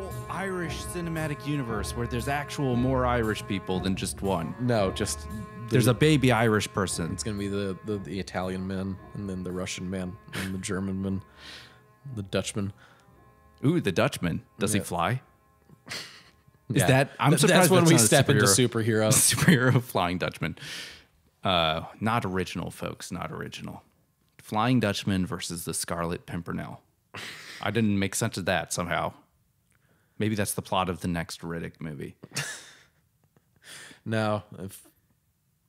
whole Irish cinematic universe where there's actual more Irish people than just one. No, just There's a baby Irish person. It's gonna be the, the the Italian man, and then the Russian man, and the German man, the Dutchman. Ooh, the Dutchman. Does he fly? Is Yeah. that I'm Th- surprised That's when that's we step into superhero. superhero. superhero flying Dutchman. Uh, not original, folks. Not original. Flying Dutchman versus the Scarlet Pimpernel. I didn't make sense of that somehow. Maybe that's the plot of the next Riddick movie. No, if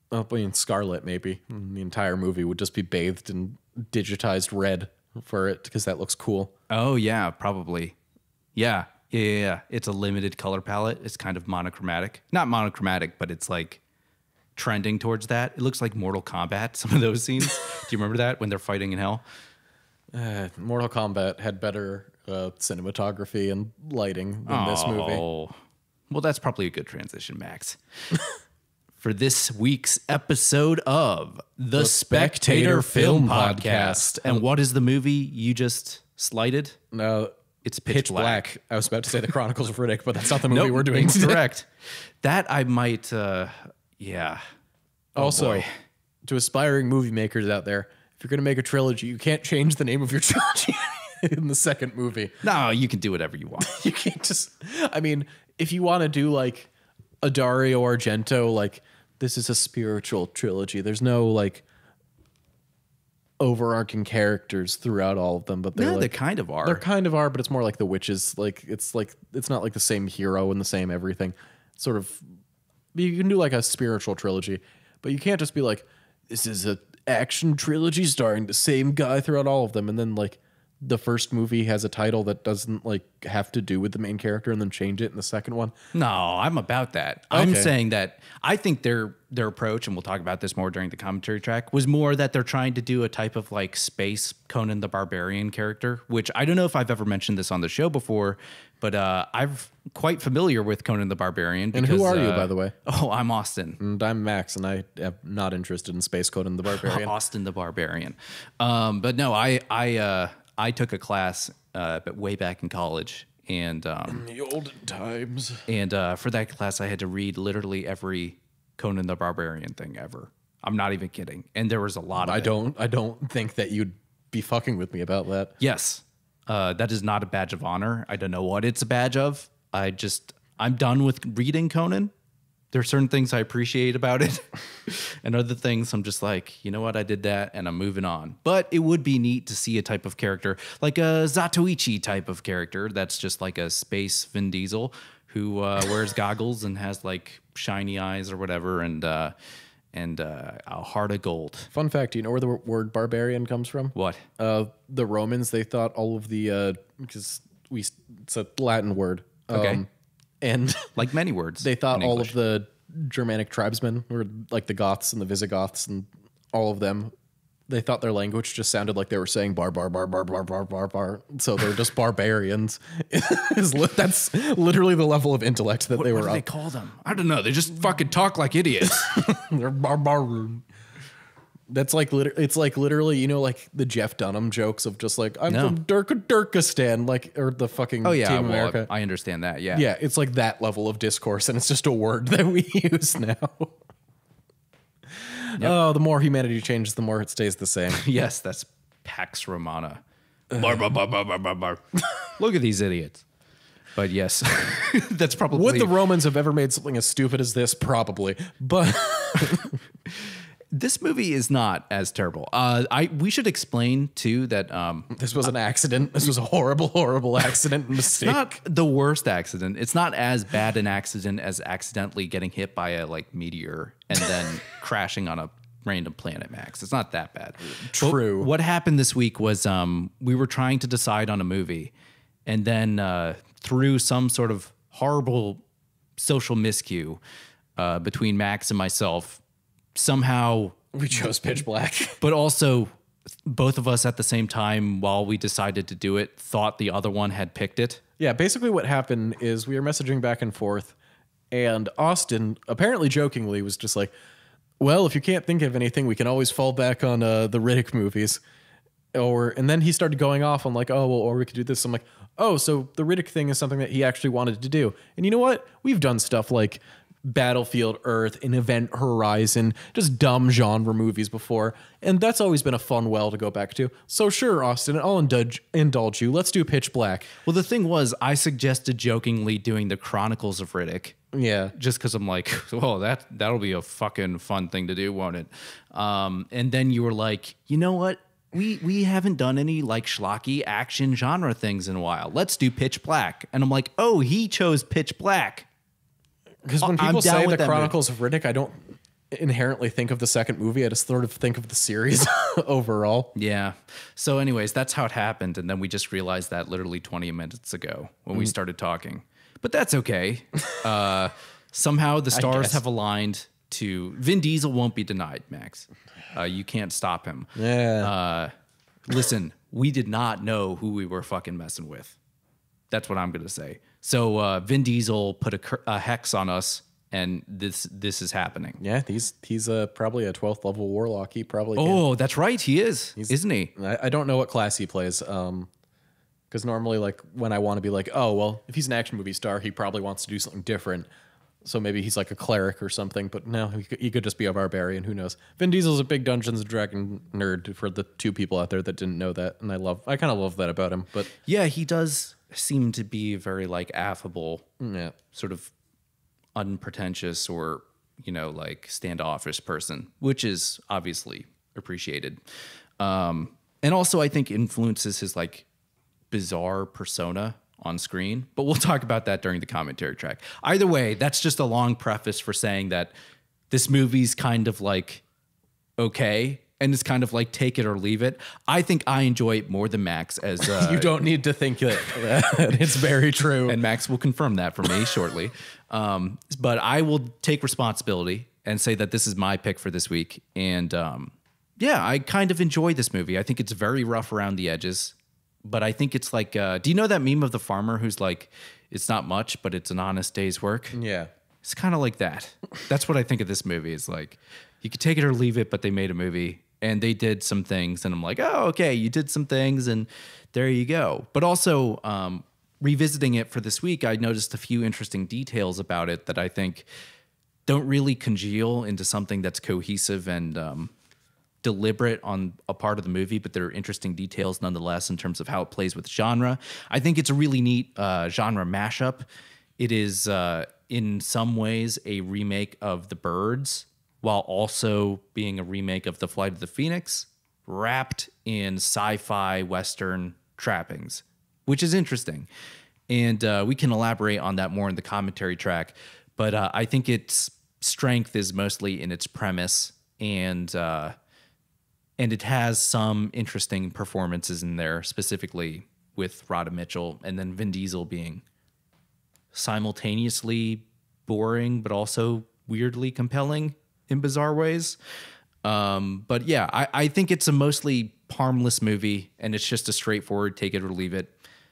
I mean Scarlet, maybe the entire movie would just be bathed in digitized red for it because that looks cool. Oh yeah, probably. Yeah, yeah, yeah, yeah. It's a limited color palette. It's kind of monochromatic. Not monochromatic, but it's like trending towards that. It looks like Mortal Kombat. Some of those scenes. Do you remember that when they're fighting in hell? Uh, Mortal Kombat had better uh, cinematography and lighting than this movie. Oh, well, that's probably a good transition, Max. For this week's episode of the, Spectator, Spectator Film Podcast. Podcast. And what is the movie you just slighted? No, It's Pitch, Pitch Black. Black. I was about to say the Chronicles of Riddick, but that's not the movie Nope, we're doing today. incorrect. that I might, uh, yeah. Oh, also, boy. to aspiring movie makers out there, if you're going to make a trilogy, you can't change the name of your trilogy in the second movie. No, you can do whatever you want. You can't just. I mean, if you want to do like a Dario Argento, like this is a spiritual trilogy. There's no like overarching characters throughout all of them, but they're no, they kind of are. They're kind of are, but it's more like the witches. Like it's like it's not like the same hero and the same everything. Sort of, you can do like a spiritual trilogy, but you can't just be like, this is a action trilogy starring the same guy throughout all of them, and then like the first movie has a title that doesn't like have to do with the main character, and then change it in the second one. No, I'm about that. I'm saying that I think their their approach, and we'll talk about this more during the commentary track, was more that they're trying to do a type of like space Conan the Barbarian character, which I don't know if I've ever mentioned this on the show before, but uh, I'm quite familiar with Conan the Barbarian. And who because, are you, uh, by the way? Oh, I'm Austin. And I'm Max, and I am not interested in Space Conan the Barbarian. Austin the Barbarian. Um, but no, I I uh, I took a class uh, but way back in college, and um, the olden times. and uh, for that class, I had to read literally every Conan the Barbarian thing ever. I'm not even kidding, and there was a lot of I it. don't. I don't think that you'd be fucking with me about that. Yes, uh, that is not a badge of honor. I don't know what it's a badge of. I just I'm done with reading Conan. There are certain things I appreciate about it, and other things I'm just like, you know what, I did that, and I'm moving on. But it would be neat to see a type of character like a Zatoichi type of character that's just like a space Vin Diesel who uh, wears goggles and has like shiny eyes or whatever, and uh, and uh, a heart of gold. Fun fact: Do you know where the word barbarian comes from? What? Uh, the Romans they thought all of the because we it's a Latin word. Okay. And Like many words. they thought all of the Germanic tribesmen were like the Goths and the Visigoths and all of them. They thought their language just sounded like they were saying bar bar bar bar bar bar bar bar. So they're just barbarians. That's literally the level of intellect that they were. What do they call them? I don't know. They just fucking talk like idiots. They're barbaroon. That's like liter- it's like literally, you know, like the Jeff Dunham jokes of just like I'm No. from Durka Durkistan, like or the fucking oh yeah, Team well, America. I understand that. Yeah. yeah, it's like that level of discourse, and it's just a word that we use now. Oh, the more humanity changes, the more it stays the same. Yes, that's Pax Romana. Bar, bar, bar, bar, bar, bar. Look at these idiots. But yes, that's probably Would the Romans have ever made something as stupid as this? Probably, but this movie is not as terrible. Uh, I we should explain too that um, this was an accident. This was a horrible, horrible accident and mistake. not the worst accident. It's not as bad an accident as accidentally getting hit by a like meteor and then crashing on a random planet, Max. It's not that bad. True. But what happened this week was um, we were trying to decide on a movie, and then uh, through some sort of horrible social miscue uh, between Max and myself, somehow we chose Pitch Black. but also both of us at the same time while we decided to do it thought the other one had picked it Yeah, basically what happened is we were messaging back and forth, and Austin, apparently jokingly, was just like, "Well, if you can't think of anything, we can always fall back on uh, the Riddick movies." or and then he started going off on like, oh well, or we could do this. I'm like, oh, so the Riddick thing is something that he actually wanted to do. And you know what? We've done stuff like Battlefield Earth and Event Horizon, just dumb genre movies before, and that's always been a fun well to go back to. So sure, Austin, I'll indulge indulge you. Let's do Pitch Black. Well, the thing was, I suggested jokingly doing the Chronicles of Riddick. Yeah. just because I'm like, oh, that that'll be a fucking fun thing to do, won't it? Um, and then you were like, you know what? We we haven't done any like schlocky action genre things in a while. Let's do Pitch Black. And I'm like, oh, he chose Pitch Black. Because when people say the that movie. Chronicles of Riddick, I don't inherently think of the second movie. I just sort of think of the series overall. Yeah. So, anyways, that's how it happened, and then we just realized that literally 20 minutes ago when we started talking. But that's okay. uh, somehow the stars have aligned to Vin Diesel won't be denied, Max. Uh, you can't stop him. Yeah. Uh, listen, we did not know who we were fucking messing with. That's what I'm gonna say. So uh, Vin Diesel put a, a hex on us, and this this is happening. yeah, he's he's uh, probably a 12th level warlock. He probably can. Oh, that's right, he is, isn't he? I, I don't know what class he plays. Um, because normally, like when I want to be like, oh well, if he's an action movie star, he probably wants to do something different. So maybe he's like a cleric or something. But no, he could, he could just be a barbarian. Who knows? Vin Diesel's a big Dungeons and Dragon nerd for the two people out there that didn't know that, and I love. I kind of love that about him. But Yeah, he does seem to be very like affable, yeah, sort of unpretentious or, you know, like standoffish person, which is obviously appreciated. Um, and also I think influences his like bizarre persona on screen, but we'll talk about that during the commentary track. Either way, that's just a long preface for saying that this movie's kind of like okay and it's kind of like take it or leave it. I think I enjoy it more than Max as uh, you don't need to think it; it's very true. and Max will confirm that for me shortly. Um, but I will take responsibility and say that this is my pick for this week. And um, yeah, I kind of enjoy this movie. I think it's very rough around the edges, but I think it's like, uh, do you know that meme of the farmer who's like, it's not much, but it's an honest day's work? yeah. It's kind of like that. That's what I think of this movie. Is like you could take it or leave it, but they made a movie and they did some things, and I'm like, oh, okay, you did some things, and there you go. But also, um, revisiting it for this week, I noticed a few interesting details about it that I think don't really congeal into something that's cohesive and um, deliberate on a part of the movie, but there are interesting details nonetheless in terms of how it plays with genre. I think it's a really neat uh, genre mashup. It is, uh, in some ways, a remake of The Birds, while also being a remake of The Flight of the Phoenix, wrapped in sci fi Western trappings, which is interesting. And uh, we can elaborate on that more in the commentary track. But uh, I think its strength is mostly in its premise and. Uh, and it has some interesting performances in there, specifically with Radha Mitchell and then Vin Diesel being simultaneously boring but also weirdly compelling in bizarre ways. Um, but yeah, I, I think it's a mostly harmless movie, and it's just a straightforward take it or leave it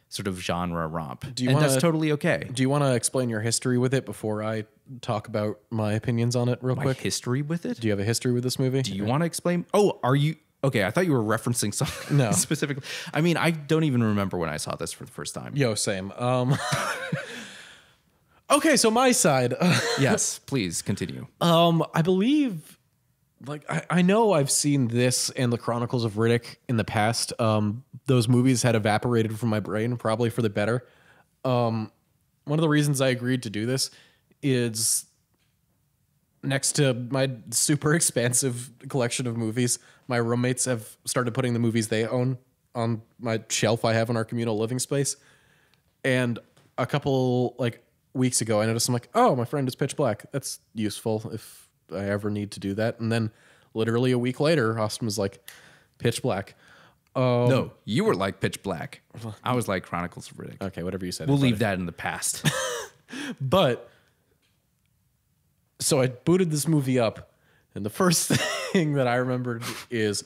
sort of genre romp. Do you and wanna- that's totally okay. Do you want to explain your history with it before I talk about my opinions on it real My quick? history with it. Do you have a history with this movie? Do you want to explain? Oh, are you okay? I thought you were referencing something No. specifically. I mean, I don't even remember when I saw this for the first time. Yo, same. Um, okay, so my side. Yes, please continue. Um, I believe, like, I, I know I've seen this and the Chronicles of Riddick in the past. Um, those movies had evaporated from my brain, probably for the better. Um, one of the reasons I agreed to do this is next to my super expansive collection of movies, my roommates have started putting the movies they own on my shelf I have in our communal living space. And a couple like weeks ago, I noticed I'm like, oh, my friend is pitch black. That's useful if I ever need to do that. And then literally a week later, Austin was like, pitch black. Um, no, you were like Pitch Black. I was like Chronicles of Riddick. Okay, whatever you said. We'll leave that in the past. But so I booted this movie up, and the first thing that I remembered is,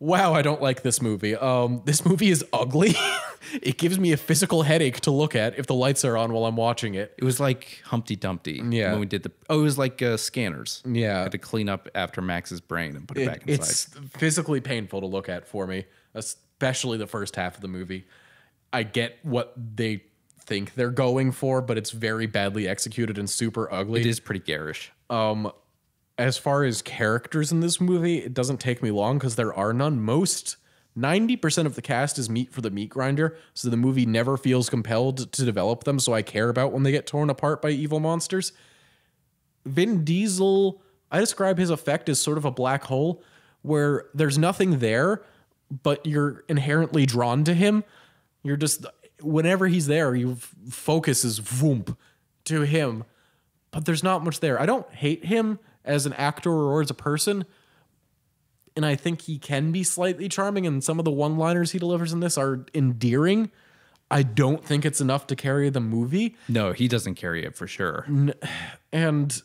wow, I don't like this movie. Um, this movie is ugly. it gives me a physical headache to look at if the lights are on while I'm watching it. it was like Humpty Dumpty. Yeah. When we did the oh, it was like uh, scanners. Yeah. I had to clean up after Max's brain and put it, It- back inside. it's physically painful to look at for me. Especially the first half of the movie. I get what they think they're going for, but it's very badly executed and super ugly. It is pretty garish. Um, as far as characters in this movie, it doesn't take me long because there are none. Most 90% of the cast is meat for the meat grinder, so the movie never feels compelled to develop them, so I care about when they get torn apart by evil monsters. Vin Diesel, I describe his effect as sort of a black hole where there's nothing there, but you're inherently drawn to him. You're just, whenever he's there, your focus is voomp to him, but there's not much there. I don't hate him as an actor or as a person, and I think he can be slightly charming, and some of the one liners he delivers in this are endearing. I don't think it's enough to carry the movie. No, he doesn't carry it for sure. And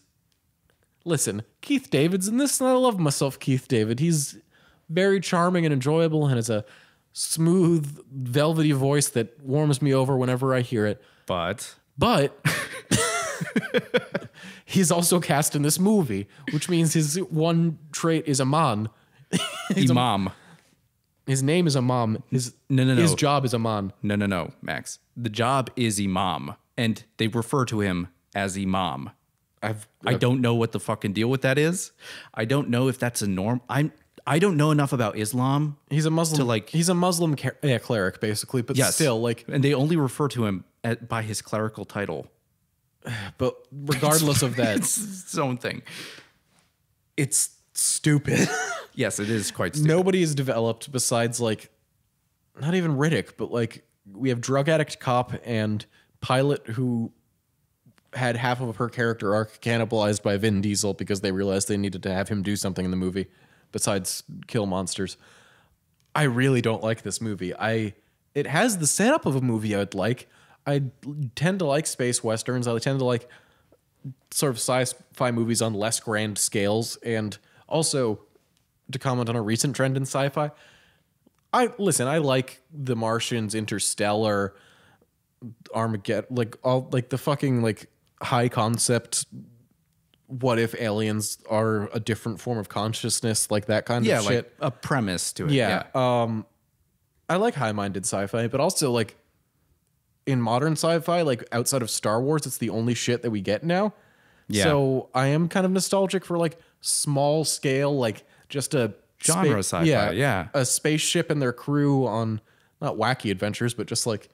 listen, Keith David's in this, and I love myself, Keith David. He's very charming and enjoyable, and has a smooth, velvety voice that warms me over whenever I hear it. But But he's also cast in this movie, which means his one trait is Aman. Imam. His name is Imam. His No, no, no. His job is Aman. No, no, no, Max. The job is Imam, and they refer to him as Imam. I've I don't know what the fucking deal with that is. I don't know if that's a norm. I'm. I don't know enough about Islam. he's a Muslim. like- he's a Muslim cleric, basically. But Yes. still, like, and they only refer to him at, by his clerical title. But regardless of that, It's its own thing. it's stupid. Yes, it is quite stupid. Nobody is developed besides like, not even Riddick, but like we have drug addict cop and pilot who had half of her character arc cannibalized by Vin Diesel because they realized they needed to have him do something in the movie besides kill monsters. I really don't like this movie. I it has the setup of a movie I'd like. I tend to like space westerns. I tend to like sort of sci-fi movies on less grand scales and also to comment on a recent trend in sci-fi. I listen, I like The Martians, Interstellar, Armageddon, like all like the fucking like high concept what if aliens are a different form of consciousness, like that kind yeah, of like shit. a premise to it. Yeah. yeah. Um I like high-minded sci-fi, but also like in modern sci-fi, like outside of Star Wars, it's the only shit that we get now. Yeah. So I am kind of nostalgic for like small scale, like just a Genre sci-fi, yeah. yeah. A spaceship and their crew on not wacky adventures, but just like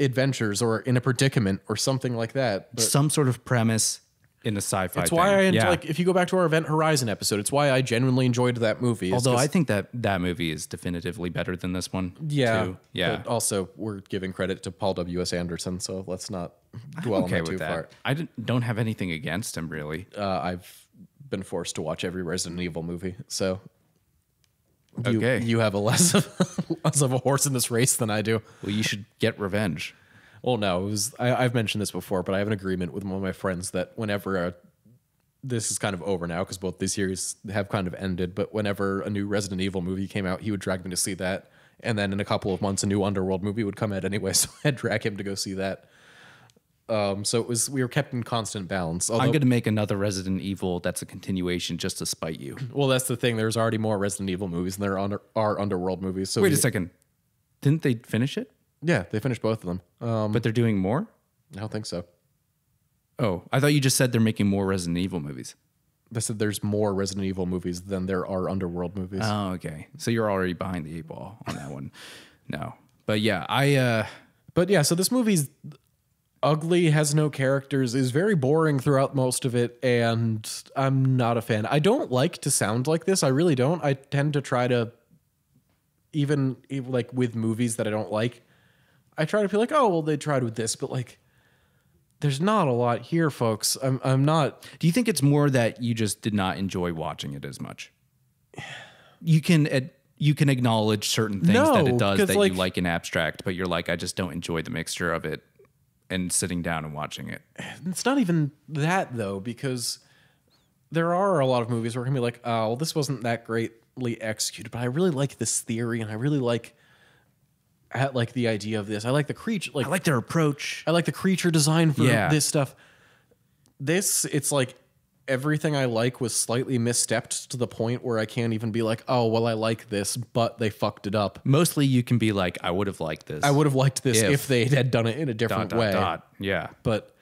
adventures or in a predicament or something like that. But Some sort of premise in a sci-fi. it's why I thing. enjoy, yeah. like if you go back to our Event Horizon episode, it's why I genuinely enjoyed that movie. Although I think that that movie is definitively better than this one. Yeah. too. yeah. But also, we're giving credit to Paul W. S. Anderson, so let's not dwell okay on that with too that. far. I don't have anything against him really. Uh, I've been forced to watch every Resident Evil movie, so you, Okay. you have a less of, less of a horse in this race than I do. Well, you should get revenge. Well, no, it was I, I've mentioned this before, but I have an agreement with one of my friends that whenever a, this is kind of over now because both these series have kind of ended, but whenever a new Resident Evil movie came out, he would drag me to see that, and then in a couple of months, a new Underworld movie would come out anyway, so I'd drag him to go see that. Um, so it was we were kept in constant balance. Although, I'm going to make another Resident Evil that's a continuation just to spite you. well, that's the thing. There's already more Resident Evil movies than there under, are Underworld movies. So Wait we- a second. Didn't they finish it? Yeah, they finished both of them. Um, But they're doing more? I don't think so. Oh, I thought you just said they're making more Resident Evil movies. They said there's more Resident Evil movies than there are Underworld movies. Oh, okay. So you're already behind the eight ball on that one. No. But yeah, I uh But yeah, so this movie's ugly, has no characters, is very boring throughout most of it, and I'm not a fan. I don't like to sound like this. I really don't. I tend to try to, even, even like with movies that I don't like, I try to be like, oh, well, they tried with this, but like, there's not a lot here, folks. I'm, I'm not. do you think it's more that you just did not enjoy watching it as much? You can ad- you can acknowledge certain things that it does that like- you like in abstract, but you're like, I just don't enjoy the mixture of it and sitting down and watching it. It's not even that though, because there are a lot of movies where it can be like, oh, well, this wasn't that greatly executed, but I really like this theory, and I really like, I like the idea of this. I like the creature, like I like their approach. I like the creature design for Yeah. this stuff. This, it's like, everything I like was slightly misstepped to the point where I can't even be like, oh, well, I like this, but they fucked it up. Mostly you can be like, I would have liked this. I would have liked this If. if, they had done it in a different dot, dot, way. dot. Yeah. But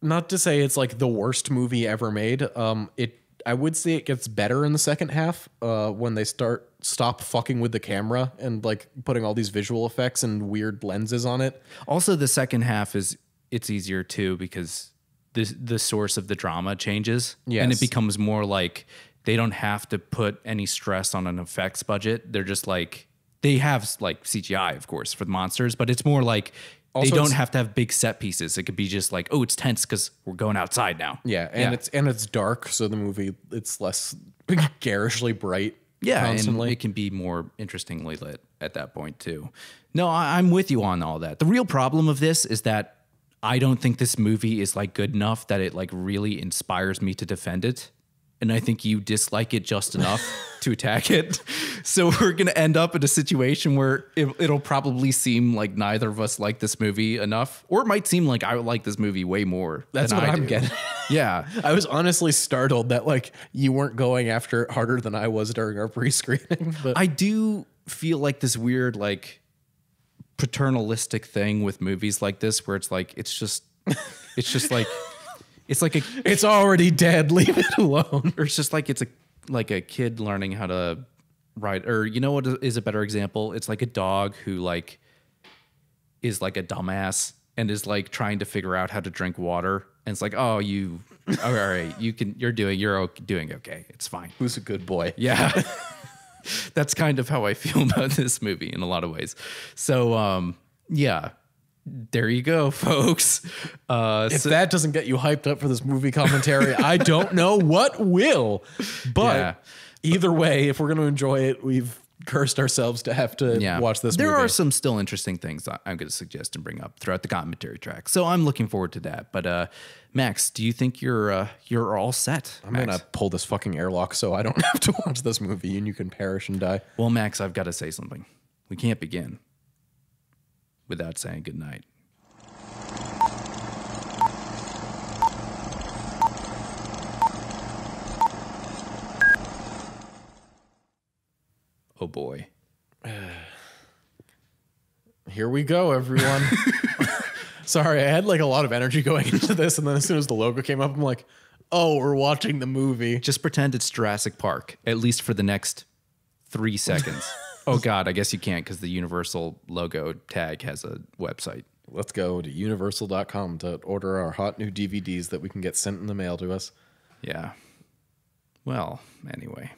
not to say it's like the worst movie ever made. Um, it I would say it gets better in the second half uh, when they start stop fucking with the camera and like putting all these visual effects and weird lenses on it. Also, the second half is it's easier too because the the source of the drama changes, and it becomes more like they don't have to put any stress on an effects budget. They're just like they have like CGI, of course, for the monsters, but it's more like Also, they don't have to have big set pieces. It could be just like, oh, it's tense because we're going outside now. Yeah, and it's and it's dark, so the movie it's less garishly bright. Yeah, constantly. and it can be more interestingly lit at that point too. No, I, I'm with you on all that. The real problem of this is that I don't think this movie is like good enough that it like really inspires me to defend it. And I think you dislike it just enough to attack it. So we're gonna end up in a situation where it, it'll probably seem like neither of us like this movie enough, or it might seem like I would like this movie way more. That's what I I'm do. getting. Yeah, I was honestly startled that like you weren't going after it harder than I was during our pre-screening. But I do feel like this weird like paternalistic thing with movies like this where it's like it's just it's just like it's like a it's already dead. Leave it alone. or it's just like it's a like a kid learning how to ride or you know what is a better example it's like a dog who like is like a dumbass and is like trying to figure out how to drink water and it's like oh you all right you can you're doing you're o- doing okay it's fine Who's a good boy? yeah. That's kind of how I feel about this movie in a lot of ways. So, um, yeah, there you go, folks. Uh, If so- that doesn't get you hyped up for this movie commentary, I don't know what will. But Yeah. either way, if we're going to enjoy it, we've cursed ourselves to have to yeah, watch this movie. There movie. are some still interesting things I'm going to suggest and bring up throughout the commentary track. So I'm looking forward to that. But uh, Max, do you think you're uh, you're all set? I'm going to pull this fucking airlock so I don't have to watch this movie and you can perish and die. Well, Max, I've got to say something. We can't begin without saying goodnight. Oh boy. Here we go, everyone. Sorry, I had like a lot of energy going into this, and then as soon as the logo came up, I'm like, oh, we're watching the movie. Just pretend it's Jurassic Park, at least for the next three seconds. oh God, I guess you can't because the Universal logo tag has a website. Let's go to universal.com to order our hot new DVDs that we can get sent in the mail to us. Yeah. Well, anyway.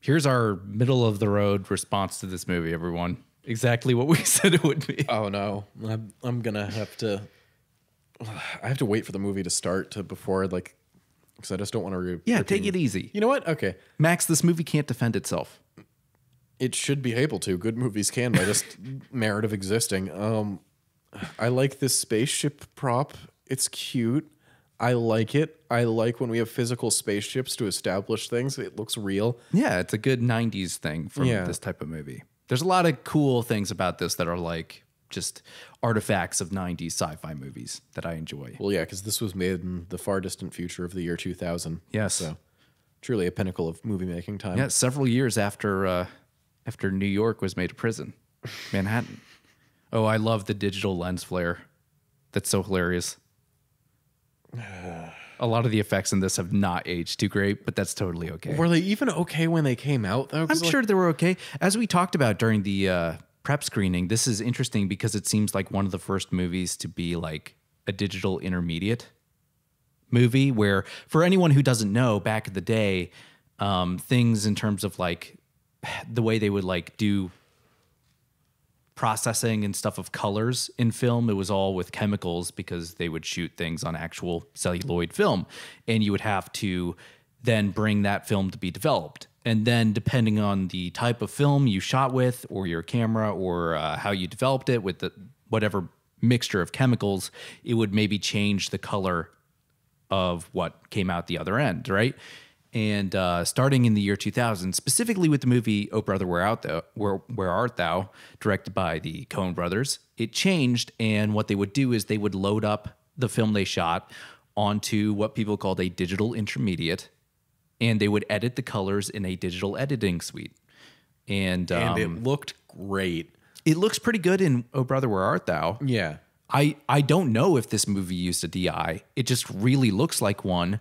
Here's our middle of the road response to this movie, everyone. Exactly what we said it would be. Oh no, I'm I'm gonna have to. I have to wait for the movie to start to before like, because I just don't want to. Re- Yeah, take it easy. You know what? Okay, Max, this movie can't defend itself. It should be able to. Good movies can by just merit of existing. Um, I like this spaceship prop. It's cute. I like it. I like when we have physical spaceships to establish things. It looks real. Yeah, it's a good 90s thing from Yeah. this type of movie. There's a lot of cool things about this that are like just artifacts of 90s sci fi movies that I enjoy. Well, yeah, because this was made in the far distant future of the year 2000. Yes. So truly a pinnacle of movie making time. Yeah, several years after uh, after New York was made a prison, Manhattan. Oh, I love the digital lens flare. That's so hilarious. A lot of the effects in this have not aged too great, but that's totally okay. Were they even okay when they came out though? I'm sure they were okay. As we talked about during the uh, prep screening, this is interesting because it seems like one of the first movies to be like a digital intermediate movie. Where, for anyone who doesn't know, back in the day, um, things in terms of like the way they would like do processing and stuff of colors in film, it was all with chemicals because they would shoot things on actual celluloid film. And you would have to then bring that film to be developed. And then, depending on the type of film you shot with, or your camera, or uh, how you developed it with the whatever mixture of chemicals, it would maybe change the color of what came out the other end, right? And uh, starting in the year 2000, specifically with the movie "Oh Brother, Where Art Thou?" Where Where Art Thou, directed by the Coen Brothers, it changed. And what they would do is they would load up the film they shot onto what people called a digital intermediate, and they would edit the colors in a digital editing suite. And, um, and it looked great. it looks pretty good in Oh Brother Where Art Thou. Yeah. I I don't know if this movie used a DI. It just really looks like one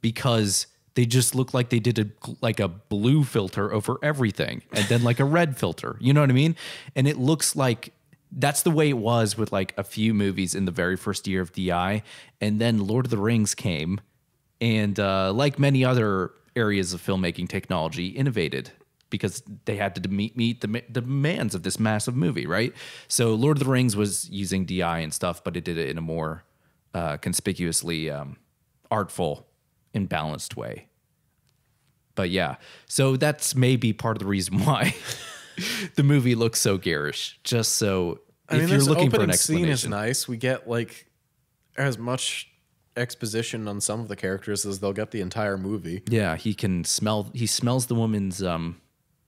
because they just look like they did a like a blue filter over everything and then like a red filter. You know what I mean? And it looks like that's the way it was with like a few movies in the very first year of DI and then Lord of the Rings came and uh, like many other areas of filmmaking technology innovated because they had to meet meet the ma- demands of this massive movie, right? So Lord of the Rings was using DI and stuff, but it did it in a more uh, conspicuously um, artful and balanced way. But yeah, so that's maybe part of the reason why the movie looks so garish. Just so I if mean, you're looking for opening an scene is nice. We get like as much exposition on some of the characters as they'll get the entire movie. yeah, he can smell. He smells the woman's um,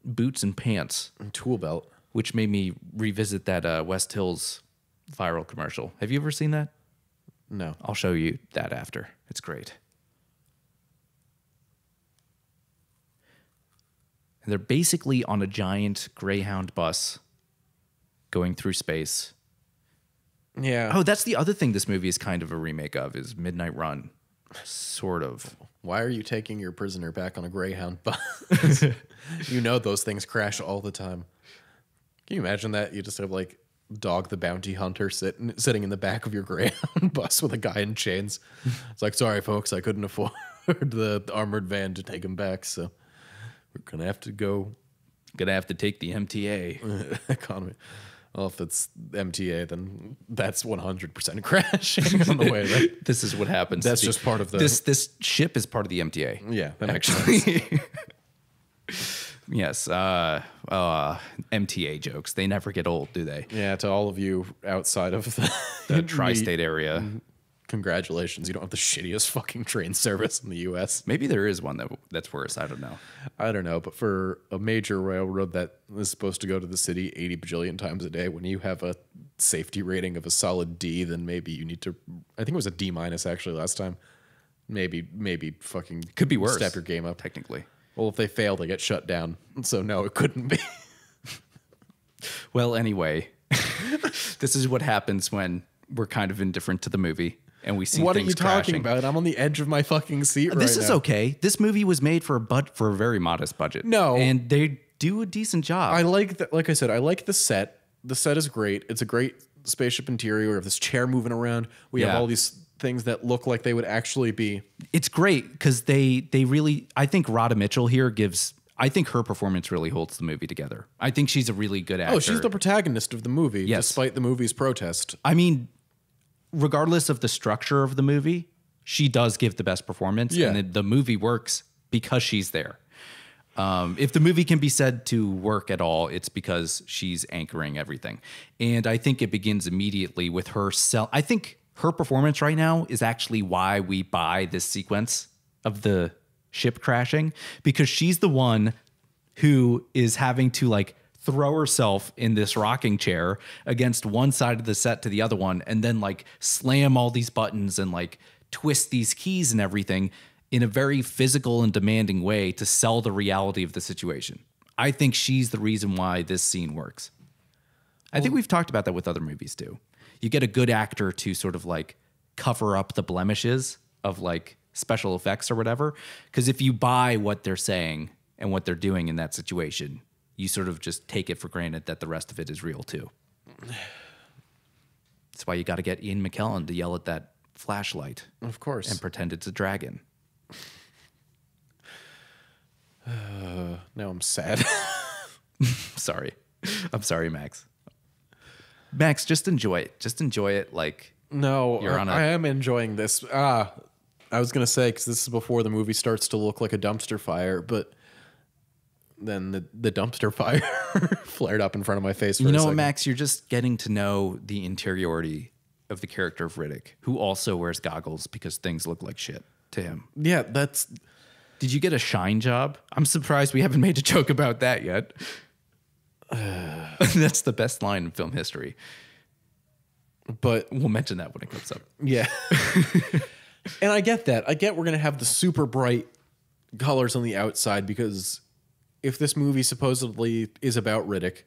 boots and pants. And Tool belt. which made me revisit that uh, West Hills viral commercial. Have you ever seen that? No. I'll show you that after. It's great. And they're basically on a giant Greyhound bus going through space. Yeah. Oh, that's the other thing this movie is kind of a remake of is Midnight Run. Sort of. Why are you taking your prisoner back on a Greyhound bus? you know those things crash all the time. Can you imagine that? You just have like Dog the Bounty Hunter sitting sitting in the back of your Greyhound bus with a guy in chains. It's like, sorry, folks, I couldn't afford the armored van to take him back, so we're gonna have to go Gonna have to take the MTA. economy. Well, if it's MTA, then that's 100% crashing on the way. Right? this is what happens. That's The- just part of the- This this ship is part of the MTA. Yeah, that makes sense. Yes. Uh, uh, MTA jokes. They never get old, do they? Yeah, to all of you outside of the, The tri state area. Congratulations, you don't have the shittiest fucking train service in the U.S. Maybe there is one that that's worse. I don't know. I don't know, but for a major railroad that is supposed to go to the city 80 bajillion times a day, when you have a safety rating of a solid D, then maybe you need to. I think it was a D minus actually last time. Maybe, maybe fucking Could be worse. Step your game up. Technically. Well, if they fail, they get shut down. So no, it couldn't be. Well, anyway, this is what happens when we're kind of indifferent to the movie and we see what are things you talking crashing. about? I'm on the edge of my fucking seat right This is now. okay. This movie was made for a bud for a very modest budget. No. and they do a decent job. I like that. Like I said, I like the set. The set is great. It's a great spaceship interior. We have this chair moving around. We Yeah. have all these things that look like they would actually be. it's great because they they really I think Radha Mitchell here gives I think her performance really holds the movie together. I think she's a really good actor. Oh, she's the protagonist of the movie, Yes. despite the movie's protest. I mean, regardless of the structure of the movie, she does give the best performance, Yeah. and it, the movie works because she's there. Um, if the movie can be said to work at all, it's because she's anchoring everything, and I think it begins immediately with her sell. I think her performance right now is actually why we buy this sequence of the ship crashing because she's the one who is having to like throw herself in this rocking chair against one side of the set to the other one and then like slam all these buttons and like twist these keys and everything in a very physical and demanding way to sell the reality of the situation. I think she's the reason why this scene works. I think we've talked about that with other movies too. You get a good actor to sort of like cover up the blemishes of like special effects or whatever. Because if you buy what they're saying and what they're doing in that situation, you sort of just take it for granted that the rest of it is real too. That's why you got to get Ian McKellen to yell at that flashlight Of course. and pretend it's a dragon. now I'm sad. sorry. I'm sorry, Max. Max, just enjoy it. Just enjoy it like no, You're on a- I am enjoying this. Ah, I was gonna say because this is before the movie starts to look like a dumpster fire, but then the the dumpster fire flared up in front of my face. For You know. Max? You're just getting to know the interiority of the character of Riddick, who also wears goggles because things look like shit to him. Yeah, that's Did you get a shine job? I'm surprised we haven't made a joke about that yet. That's the best line in film history. but We'll mention that when it comes up. Yeah. and I get that. I get we're gonna have the super bright colors on the outside because if this movie supposedly is about Riddick,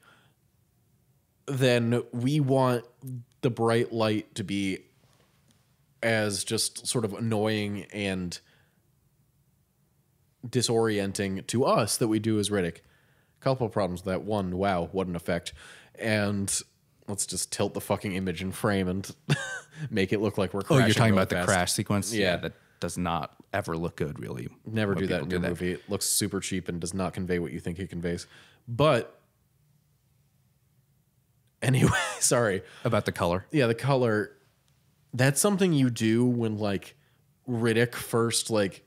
then we want the bright light to be as just sort of annoying and disorienting to us that we do as Riddick. Couple of problems with that. One, wow, what an effect. And let's just tilt the fucking image and frame and make it look like we're Oh, you're talking about the crash sequence? Yeah. that does not ever look good, really. Never do that in your movie. It looks super cheap and does not convey what you think it conveys. But anyway, sorry. About the color. Yeah, the color. That's something you do when like Riddick first like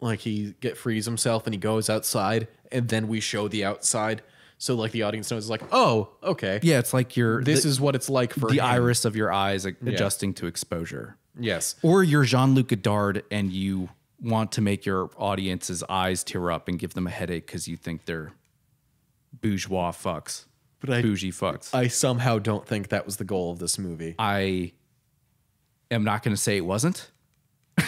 like he get frees himself and he goes outside and then we show the outside so like the audience knows like oh okay Yeah, it's like your this the, is what it's like for the him. iris of your eyes like, adjusting to exposure. Yes Or you're Jean Luc Godard and you want to make your audience's eyes tear up and give them a headache because you think they're bourgeois fucks. But I- bougie fucks. I somehow don't think that was the goal of this movie I am not going to say it wasn't.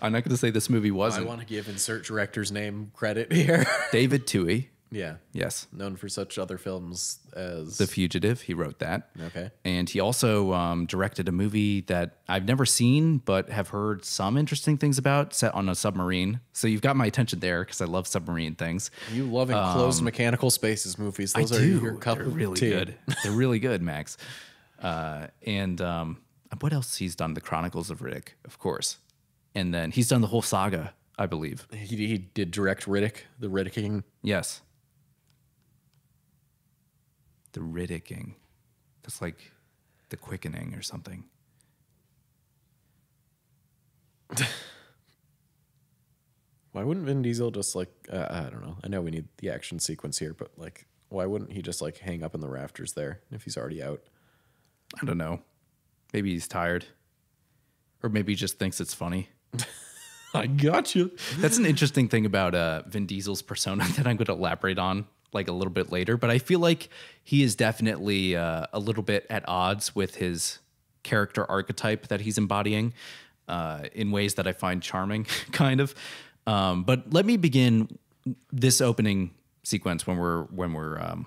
I'm not going to say this movie wasn't. I want to give insert director's name credit here David Twohy, yeah yes, known for such other films as The Fugitive. He wrote that. okay And he also um, directed a movie that I've never seen, but have heard some interesting things about, set on a submarine. So you've got my attention there because I love submarine things. you love enclosed mechanical spaces movies those I are do. your cup They're really tea. good. They're really good, Max. Uh, and um, what else he's done? The Chronicles of Riddick, of course. And then he's done the whole saga, I believe. He, he did direct Riddick, the Riddicking. Yes. The Riddicking. That's like the quickening or something. Why wouldn't Vin Diesel just like uh, I don't know. I know we need the action sequence here, but like, why wouldn't he just like hang up in the rafters there if he's already out? I don't know. Maybe he's tired. Or maybe he just thinks it's funny. I got you. That's an interesting thing about uh, Vin Diesel's persona that I'm going to elaborate on like a little bit later. But I feel like he is definitely uh, a little bit at odds with his character archetype that he's embodying uh, in ways that I find charming, kind of. Um, but let me begin this opening sequence when we're when we're um,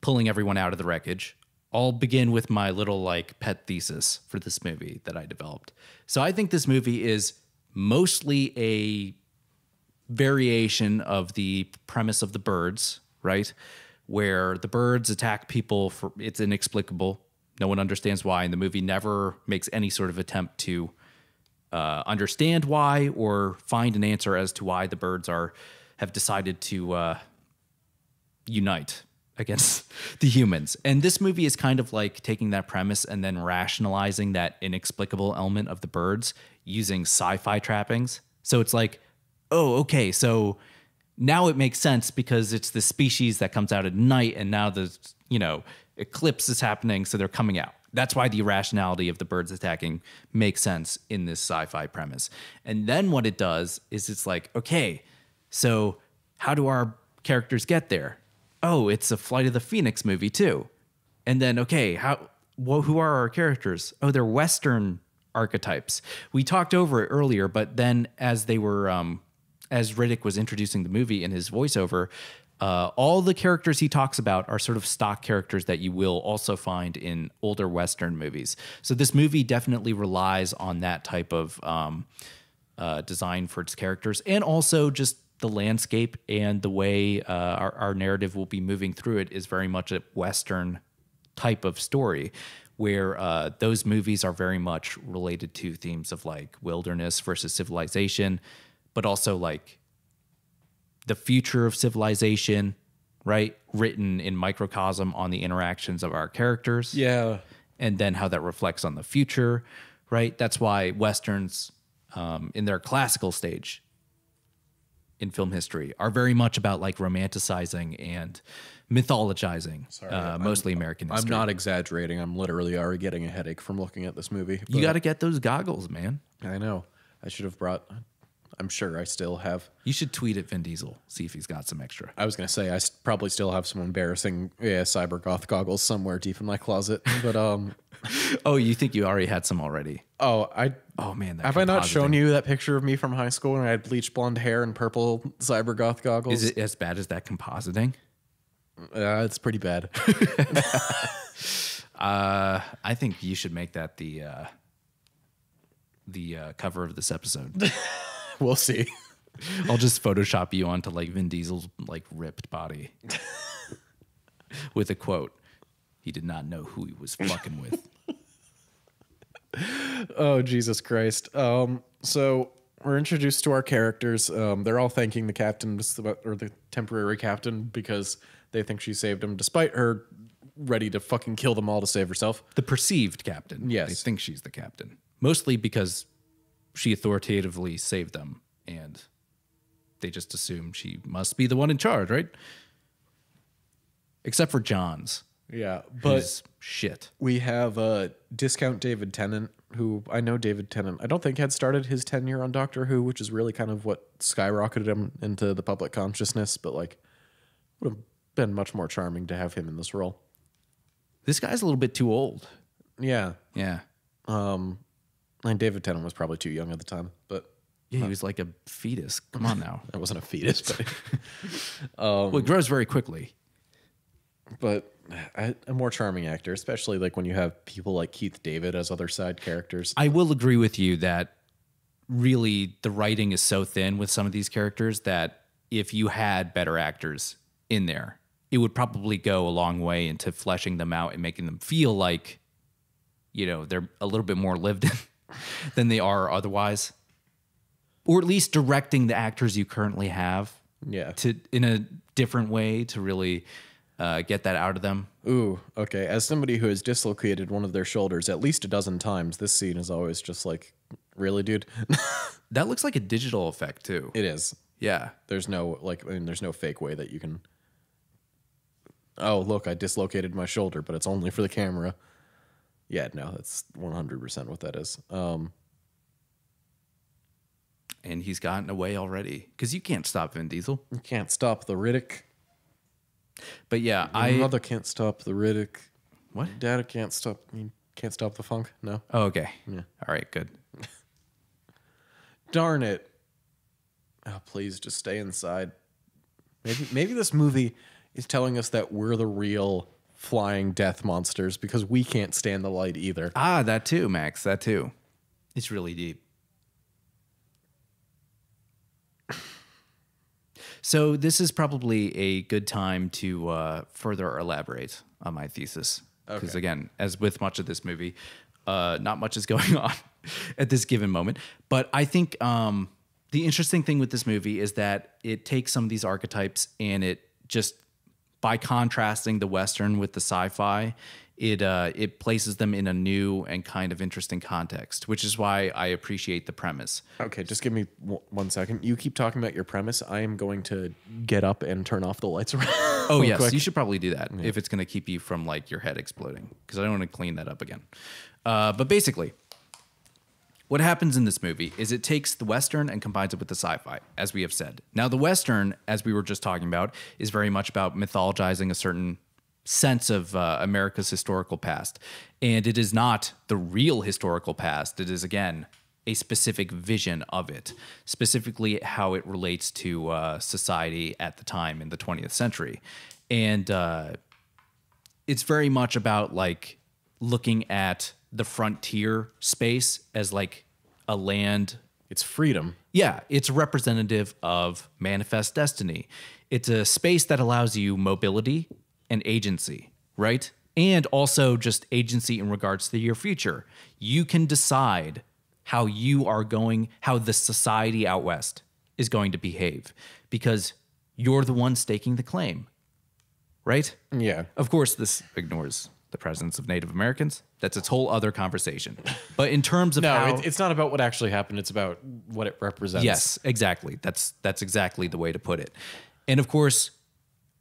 pulling everyone out of the wreckage. I'll begin with my little like pet thesis for this movie that I developed. So I think this movie is mostly a variation of the premise of the birds, right? Where the birds attack people for it's inexplicable. No one understands why, and the movie never makes any sort of attempt to uh, understand why or find an answer as to why the birds are have decided to uh, unite against the humans. And this movie is kind of like taking that premise and then rationalizing that inexplicable element of the birds using sci-fi trappings. So it's like, oh, okay, so now it makes sense because it's the species that comes out at night and now the, you know, eclipse is happening, so they're coming out. That's why the irrationality of the birds attacking makes sense in this sci-fi premise. And then what it does is it's like, okay, so how do our characters get there? Oh, it's a Flight of the Phoenix movie too. And then okay, how well, who are our characters? Oh, they're Western archetypes. We talked over it earlier, but then as they were um, as Riddick was introducing the movie in his voiceover, uh, all the characters he talks about are sort of stock characters that you will also find in older Western movies. So this movie definitely relies on that type of um, uh, design for its characters, and also just the landscape and the way uh, our, our narrative will be moving through it is very much a Western type of story where uh, those movies are very much related to themes of like wilderness versus civilization, but also like the future of civilization, right? Written in microcosm on the interactions of our characters Yeah. and then how that reflects on the future, right? That's why westerns, um, in their classical stage in film history, are very much about like romanticizing and mythologizing, uh, mostly American history. I'm not exaggerating. I'm literally already getting a headache from looking at this movie. You got to get those goggles, man. I know. I should have brought. I'm sure I still have. You should tweet at Vin Diesel, see if he's got some extra. I was gonna say I probably still have some embarrassing yeah cyber goth goggles somewhere deep in my closet, but um, oh, you think you already had some already? Oh, I Oh man, have I not shown you that picture of me from high school when I had bleached blonde hair and purple cyber goth goggles? Is it as bad as that compositing? Uh, it's pretty bad. Uh, I think you should make that the uh, the uh, cover of this episode. we'll see. I'll just Photoshop you onto like Vin Diesel's like ripped body with a quote. He did not know who he was fucking with. Oh Jesus Christ! Um, so we're introduced to our characters. Um, they're all thanking the captain or the temporary captain because they think she saved them, despite her ready to fucking kill them all to save herself. The perceived captain. Yes. They think she's the captain. Mostly because she authoritatively saved them and they just assume she must be the one in charge, right? Except for Johns. Yeah, but shit. we have uh, discount David Tennant, who I know David Tennant. I don't think had started his tenure on Doctor Who, which is really kind of what skyrocketed him into the public consciousness. But like, would have been much more charming to have him in this role. This guy's a little bit too old. Yeah, Yeah. um, and David Tennant was probably too young at the time, but Yeah, he was like a fetus. Come on now. I wasn't a fetus, but um, well, it grows very quickly. but a, a more charming actor, especially like when you have people like Keith David as other side characters. I will agree with you that really the writing is so thin with some of these characters that if you had better actors in there, it would probably go a long way into fleshing them out and making them feel like, you know, they're a little bit more lived in than they are otherwise. Or at least directing the actors you currently have Yeah. to in a different way to really uh, get that out of them. Ooh, okay. As somebody who has dislocated one of their shoulders at least a dozen times, this scene is always just like, really, dude? That looks like a digital effect too. it is. Yeah. There's no like, I mean, there's no fake way that you can. Oh, look, I dislocated my shoulder, but it's only for the camera. Yeah, no, that's 100% what that is. Um, and he's gotten away already because you can't stop Vin Diesel. you can't stop the Riddick. But yeah, My I mother can't stop the Riddick. what? Dad can't stop. I mean, can't stop the funk. No. Oh, okay. Yeah. All right, good. Darn it. Oh, please just stay inside. Maybe maybe this movie is telling us that we're the real flying death monsters because we can't stand the light either. Ah, that too, Max. That too. It's really deep. So this is probably a good time to uh, further elaborate on my thesis, because Okay. again, as with much of this movie, uh, not much is going on at this given moment. But I think um, the interesting thing with this movie is that it takes some of these archetypes and it just by contrasting the western with the sci-fi it uh, it places them in a new and kind of interesting context which is why i appreciate the premise Okay, just give me one second. You keep talking about your premise. I am going to get up and turn off the lights around. oh yes quick. you should probably do that if it's going to keep you from like your head exploding because i don't want to clean that up again uh, but basically what happens in this movie is it takes the western and combines it with the sci-fi as we have said. Now the western as we were just talking about is very much about mythologizing a certain sense of uh, america's historical past. And it is not the real historical past. It is again a specific vision of it specifically how it relates to uh, society at the time in the 20th century. And uh, it's very much about like looking at the frontier space as like a land It's freedom. yeah, it's representative of manifest destiny. It's a space that allows you mobility and agency, right? And also just agency in regards to your future. You can decide how you are going, how the society out west is going to behave because you're the one staking the claim, right? Yeah. Of course, this ignores the presence of Native Americans. That's its whole other conversation. But in terms of No, how, it, it's not about what actually happened. It's about what it represents. Yes, exactly. That's that's exactly the way to put it. And of course,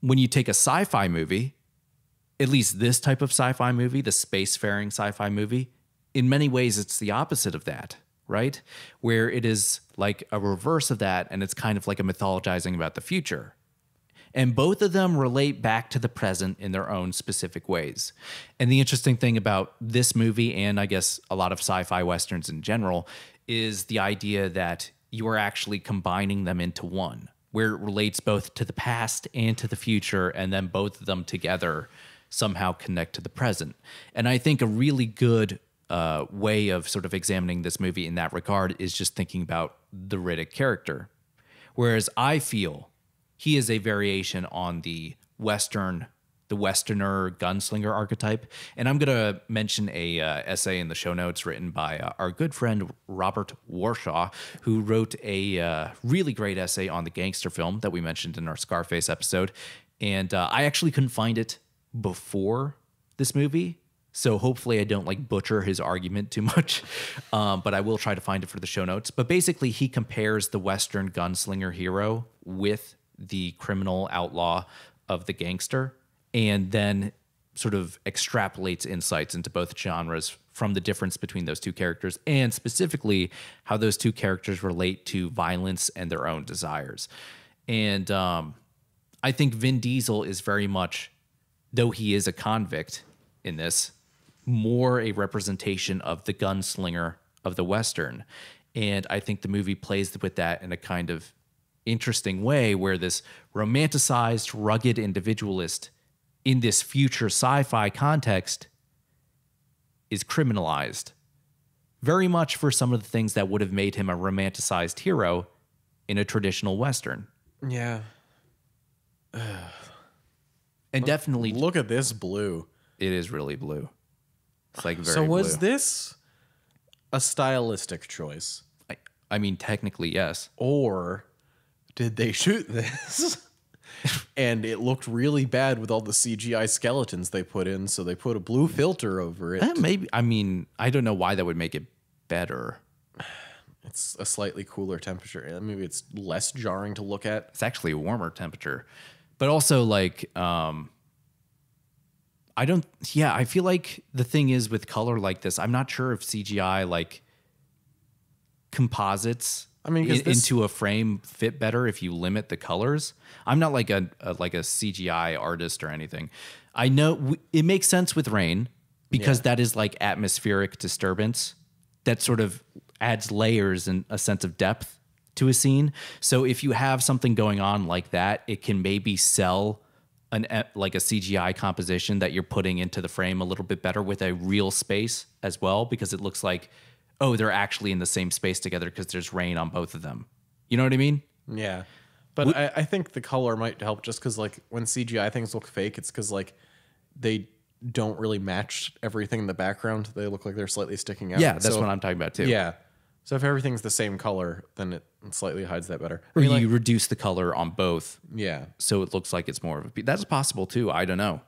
when you take a sci-fi movie, at least this type of sci-fi movie, the spacefaring sci-fi movie, in many ways it's the opposite of that, right? Where it is like a reverse of that and it's kind of like a mythologizing about the future. And both of them relate back to the present in their own specific ways. And the interesting thing about this movie, and I guess a lot of sci fi westerns in general, is the idea that you are actually combining them into one, where it relates both to the past and to the future, and then both of them together somehow connect to the present. And I think a really good uh, way of sort of examining this movie in that regard is just thinking about the Riddick character. Whereas I feel he is a variation on the Western, the Westerner gunslinger archetype. And I'm going to mention a uh, essay in the show notes written by uh, our good friend Robert Warshow, who wrote a uh, really great essay on the gangster film that we mentioned in our Scarface episode. And uh, I actually couldn't find it before this movie. So hopefully I don't like butcher his argument too much, um, but I will try to find it for the show notes. But basically, he compares the Western gunslinger hero with the criminal outlaw of the gangster, and then sort of extrapolates insights into both genres from the difference between those two characters, and specifically how those two characters relate to violence and their own desires. And um, I think Vin Diesel is very much, though he is a convict in this, more a representation of the gunslinger of the Western. And I think the movie plays with that in a kind of interesting way where this romanticized, rugged individualist in this future sci fi context is criminalized. Very much for some of the things that would have made him a romanticized hero in a traditional Western. Yeah. And definitely, Look at this blue. it is really blue. It's like very so was blue. this a stylistic choice? I, I mean, technically, yes. Or did they shoot this? and it looked really bad with all the CGI skeletons they put in, so they put a blue filter over it. Eh, maybe. I mean, I don't know why that would make it better. It's a slightly cooler temperature. Uh, Maybe it's less jarring to look at. It's actually a warmer temperature, but also like, um, I don't. Yeah, I feel like the thing is with color like this, I'm not sure if CGI like composites. I mean, in- this- into a frame fit better if you limit the colors. I'm not like a, a like a CGI artist or anything. I know w- it makes sense with rain because that is like atmospheric disturbance that sort of adds layers and a sense of depth to a scene. So if you have something going on like that, it can maybe sell an like a CGI composition that you're putting into the frame a little bit better with a real space as well because it looks like oh they're actually in the same space together because there's rain on both of them. You know what I mean? Yeah. But I, I think the color might help just because, like, when CGI things look fake, it's because, like, they don't really match everything in the background. They look like they're slightly sticking out. Yeah, that's So- what I'm talking about too. Yeah. So if everything's the same color, then it slightly hides that better. I Or mean, like, you reduce the color on both yeah. so it looks like it's more of a that's possible too. I don't know.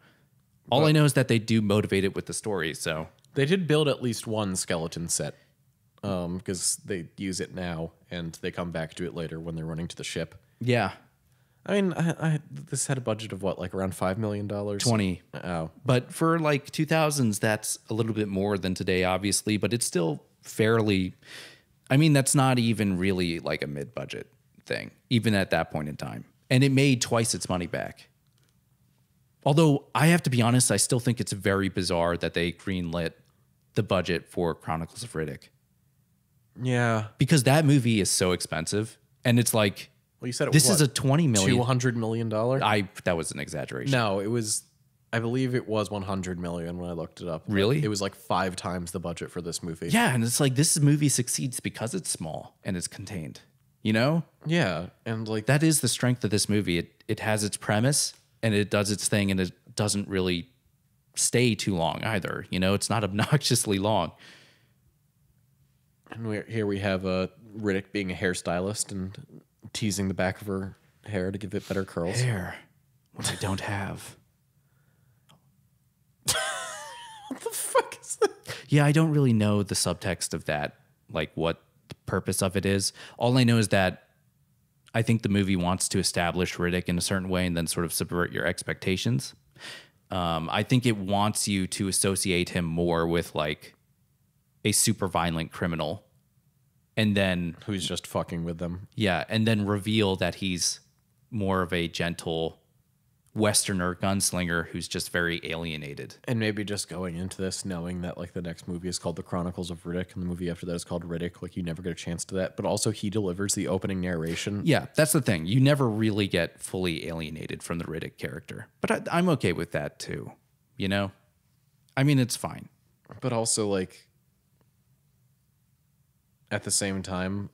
All I know is that they do motivate it with the story. So They did build at least one skeleton set um, because they use it now and they come back to it later when they're running to the ship. yeah, I mean, I, I, this had a budget of what, like around $5 million? 20. Oh. But for like 2000s, that's a little bit more than today, obviously, but it's still fairly. I mean, that's not even really like a mid budget thing, even at that point in time. And it made twice its money back. Although I have to be honest, I still think it's very bizarre that they greenlit the budget for Chronicles of Riddick Yeah. because that movie is so expensive. And it's like, Well, you said it this is a 20 million. $200 million? I, that was an exaggeration. No, it was. I believe it was 100 million when I looked it up. Really? It was like five times the budget for this movie. Yeah, and it's like this movie succeeds because it's small and it's contained. You know? Yeah, and like That is the strength of this movie. It it has its premise and it does its thing and it doesn't really stay too long either. You know, it's not obnoxiously long. And here we have uh, Riddick being a hairstylist and teasing the back of her hair to give it better curls. Hair, what I don't have. What the fuck is that? Yeah, I don't really know the subtext of that, like what the purpose of it is. All I know is that I think the movie wants to establish Riddick in a certain way and then sort of subvert your expectations. Um, I think it wants you to associate him more with like a super violent criminal. And then, Who's just fucking with them? yeah, and then reveal that he's more of a gentle westerner gunslinger who's just very alienated. And maybe just going into this knowing that like the next movie is called The Chronicles of Riddick and the movie after that is called Riddick, like you never get a chance to that. But also he delivers the opening narration. Yeah, that's the thing. You never really get fully alienated from the Riddick character, but I, I'm okay with that too. You know, I mean, it's fine. But also like at the same time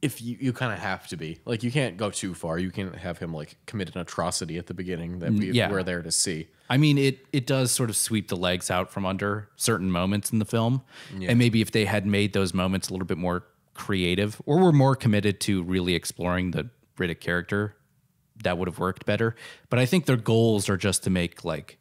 if you, you kind of have to be. Like you can't go too far. You can't have him like commit an atrocity at the beginning that mm, we, yeah. we're there to see. I mean, it it does sort of sweep the legs out from under certain moments in the film, and maybe if they had made those moments a little bit more creative, or were more committed to really exploring the Riddick character, that would have worked better. But I think their goals are just to make like,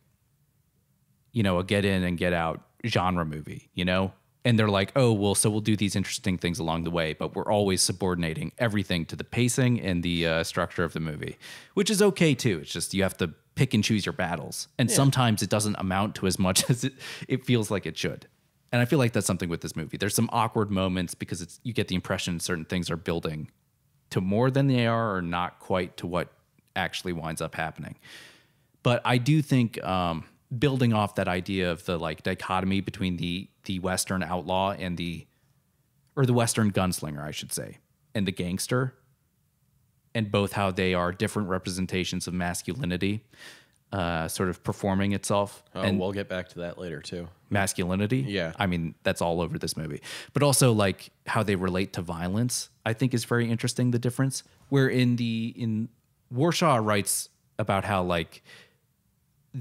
you know, a get in and get out genre movie, you know. And they're like, oh, well, so we'll do these interesting things along the way, but we're always subordinating everything to the pacing and the uh, structure of the movie, which is okay too. It's just you have to pick and choose your battles. And sometimes it doesn't amount to as much as it, it feels like it should. And I feel like that's something with this movie. There's some awkward moments because it's you get the impression certain things are building to more than they are or not quite to what actually winds up happening. But I do think um, building off that idea of the like dichotomy between the the Western outlaw and the or the Western gunslinger, I should say, and the gangster, and both how they are different representations of masculinity, uh, sort of performing itself. oh, and we'll get back to that later too masculinity. Yeah. I mean, that's all over this movie. But also like how they relate to violence, I think is very interesting the difference. Where in the in Warshow writes about how like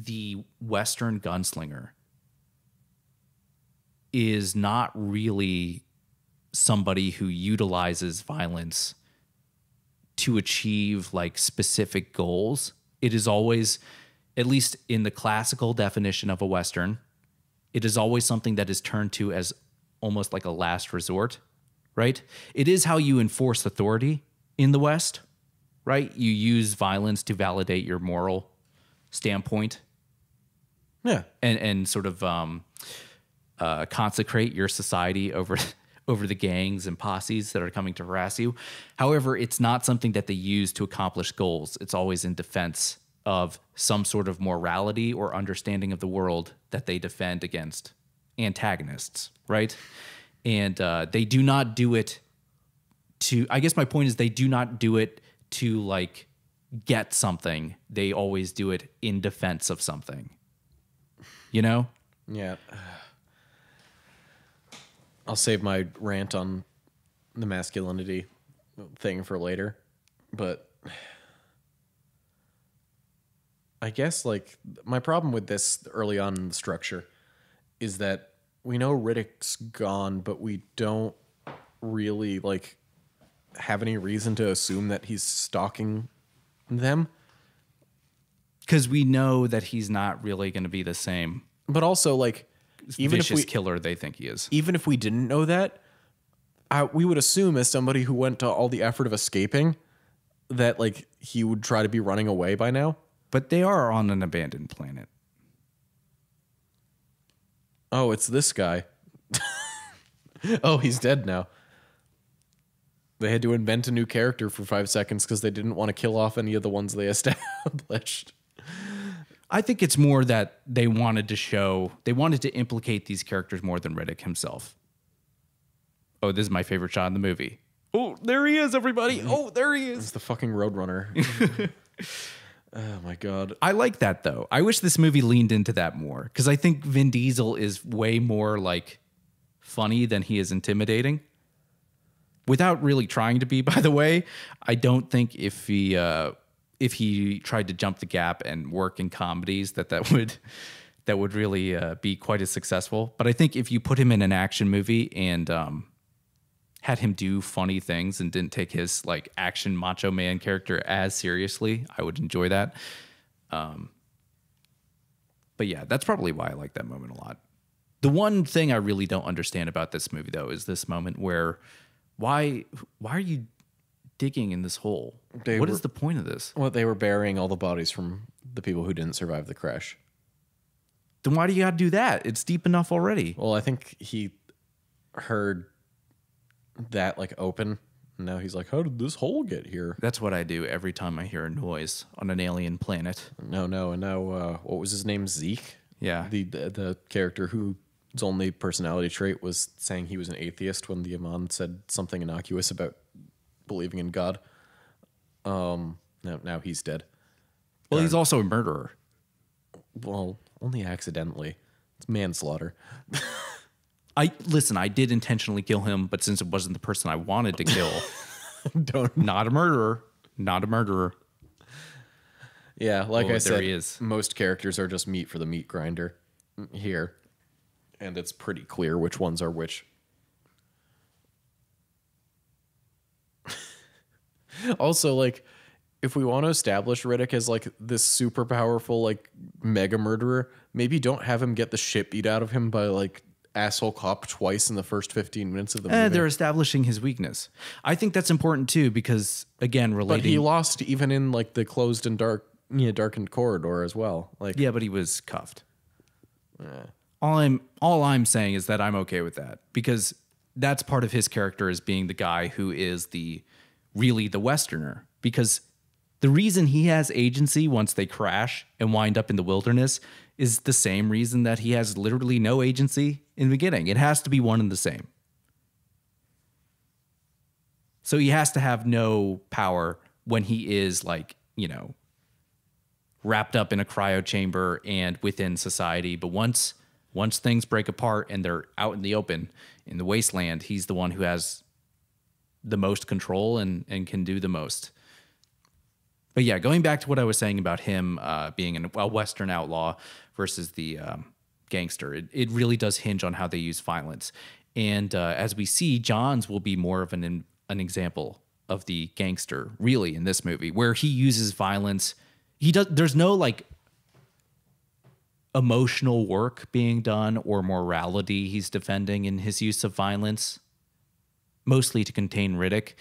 the Western gunslinger is not really somebody who utilizes violence to achieve like specific goals. It is always, at least in the classical definition of a Western, it is always something that is turned to as almost like a last resort, right? It is how you enforce authority in the West, right? You use violence to validate your moral standpoint yeah and and sort of um, uh, consecrate your society over over the gangs and posses that are coming to harass you. However, it's not something that they use to accomplish goals. It's always in defense of some sort of morality or understanding of the world that they defend against antagonists, right? And uh, they do not do it to. I guess my point is they do not do it to like get something. They always do it in defense of something. You know? yeah i'll save my rant on the masculinity thing for later but i guess like my problem with this early on in the structure is that we know riddick's gone but we don't really like have any reason to assume that he's stalking them because we know that he's not really going to be the same but also like even vicious if we killer they think he is. even if we didn't know that, I, we would assume as somebody who went to all the effort of escaping that like he would try to be running away by now. But they are on an abandoned planet. Oh, it's this guy. oh, he's dead now. They had to invent a new character for five seconds because they didn't want to kill off any of the ones they established. I think it's more that they wanted to show, they wanted to implicate these characters more than Riddick himself. Oh, this is my favorite shot in the movie. Oh, there he is, everybody. Oh, there he is. It's the fucking Roadrunner. oh my god. I like that though. I wish this movie leaned into that more because I think Vin Diesel is way more like funny than he is intimidating. Without really trying to be, by the way, I don't think if he uh, if he tried to jump the gap and work in comedies that that would that would really uh, be quite as successful. But I think if you put him in an action movie and um, had him do funny things and didn't take his like action macho man character as seriously, I would enjoy that. Um, but yeah, that's probably why I like that moment a lot. The one thing I really don't understand about this movie though is this moment where why why are you digging in this hole? They What were- is the point of this? Well, they were burying all the bodies from the people who didn't survive the crash. Then why do you gotta do that? It's deep enough already. Well, I think he heard that like open And now he's like, how did this hole get here? That's what I do every time I hear a noise on an alien planet. No, no, and now uh, what was his name? Zeke. Yeah. The, the the character whose only personality trait was saying he was an atheist when the Imam said something innocuous about believing in God. Um, now now he's dead. Well, he's also a murderer. Well, only accidentally. It's manslaughter. I listen. I did intentionally kill him, but since it wasn't the person I wanted to kill, Don't. not a murderer, not a murderer. Yeah, like Oh, I there said, he is. most characters are just meat for the meat grinder here, and it's pretty clear which ones are which. also, like, if we want to establish Riddick as like this super powerful, like mega murderer, maybe don't have him get the shit beat out of him by like asshole cop twice in the first fifteen minutes of the Eh, movie. they're establishing his weakness. I think that's important too because again, but relating. he lost even in like the closed and dark, yeah, darkened corridor as well. Like, yeah, but he was cuffed. All I'm all I'm saying is that I'm okay with that because that's part of his character as being the guy who is the really the westerner because the reason he has agency once they crash and wind up in the wilderness is the same reason that he has literally no agency in the beginning. It has to be one and the same. So he has to have no power when he is like, you know, wrapped up in a cryo chamber and within society. But once once things break apart and they're out in the open in the wasteland, he's the one who has the most control and and can do the most. But yeah, going back to what I was saying about him uh, being an, a Western outlaw versus the um, gangster, it, it really does hinge on how they use violence. And uh, as we see, Johns will be more of an an example of the gangster, really, in this movie, where he uses violence. He does. There's no like emotional work being done or morality he's defending in his use of violence, mostly to contain Riddick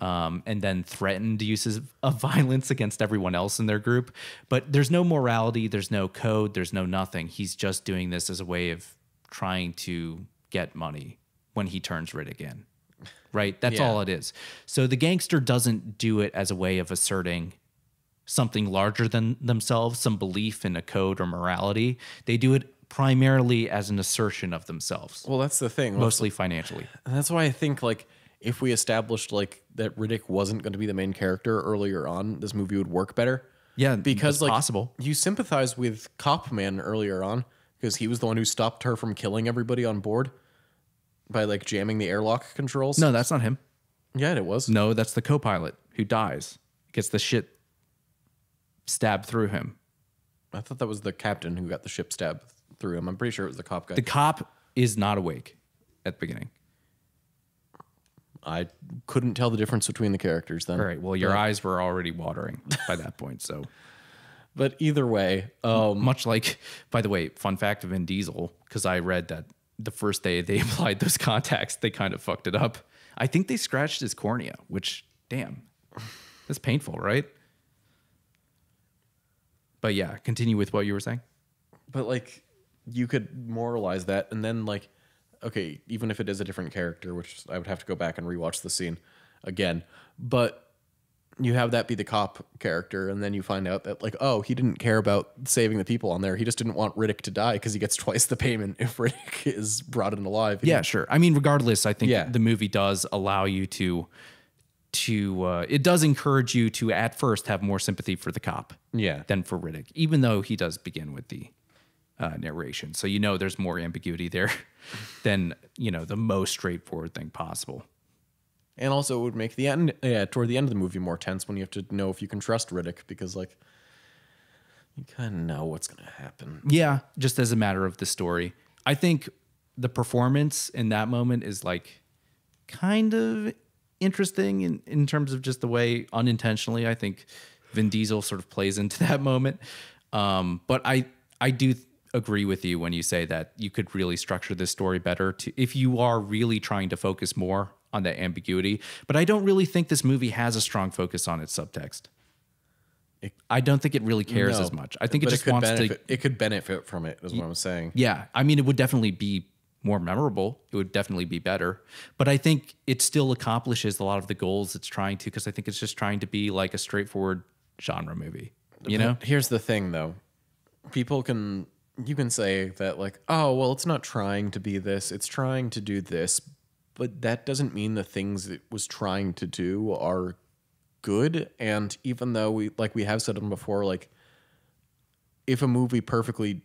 um, and then threatened uses of violence against everyone else in their group. But there's no morality, there's no code, there's no nothing. He's just doing this as a way of trying to get money when he turns Riddick in. Right? That's Yeah. all it is. So the gangster doesn't do it as a way of asserting something larger than themselves, some belief in a code or morality. They do it primarily as an assertion of themselves, well, that's the thing. mostly financially. And that's why I think like if we established like that Riddick wasn't going to be the main character earlier on, this movie would work better. Yeah, Because it's like possible. you sympathize with Cop Man earlier on because he was the one who stopped her from killing everybody on board by like jamming the airlock controls. No, that's not him. Yeah, it was. No, that's the co-pilot who dies. Gets the shit stabbed through him. I thought that was the captain who got the ship stabbed through him. I'm pretty sure it was the cop guy. The cop is not awake at the beginning. I couldn't tell the difference between the characters then. All right. Well, your eyes were already watering by that point. So But either way, um, much like, by the way, fun fact of Vin Diesel, because I read that the first day they applied those contacts, they kind of fucked it up. I think they scratched his cornea, which damn, that's painful, right? But yeah, continue with what you were saying. but like you could moralize that and then like okay even if it is a different character which i would have to go back and rewatch the scene again but you have that be the cop character and then you find out that like oh he didn't care about saving the people on there he just didn't want riddick to die because he gets twice the payment if riddick is brought in alive Yeah, sure. I mean, regardless, I think Yeah. the movie does allow you to to uh, it does encourage you to at first have more sympathy for the cop yeah than for Riddick, even though he does begin with the uh, narration. So you know there's more ambiguity there than you know the most straightforward thing possible. and also it would make the end yeah toward the end of the movie more tense when you have to know if you can trust riddick because like you kind of know what's gonna happen Yeah, just as a matter of the story. I think the performance in that moment is like kind of interesting in, in terms of just the way unintentionally I think Vin Diesel sort of plays into that moment. Um, but I I do agree with you when you say that you could really structure this story better to if you are really trying to focus more on that ambiguity. But I don't really think this movie has a strong focus on its subtext. It- I don't think it really cares No, as much. I think it just could wants to it could benefit from it is what i'm saying yeah, I mean, it would definitely be more memorable. It would definitely be better. But I think it still accomplishes a lot of the goals it's trying to because I think it's just trying to be like a straightforward genre movie. You know? Here's the thing though. People can you can say that like, "Oh, well, it's not trying to be this. It's trying to do this." But that doesn't mean the things it was trying to do are good and even though we like we have said them before like if a movie perfectly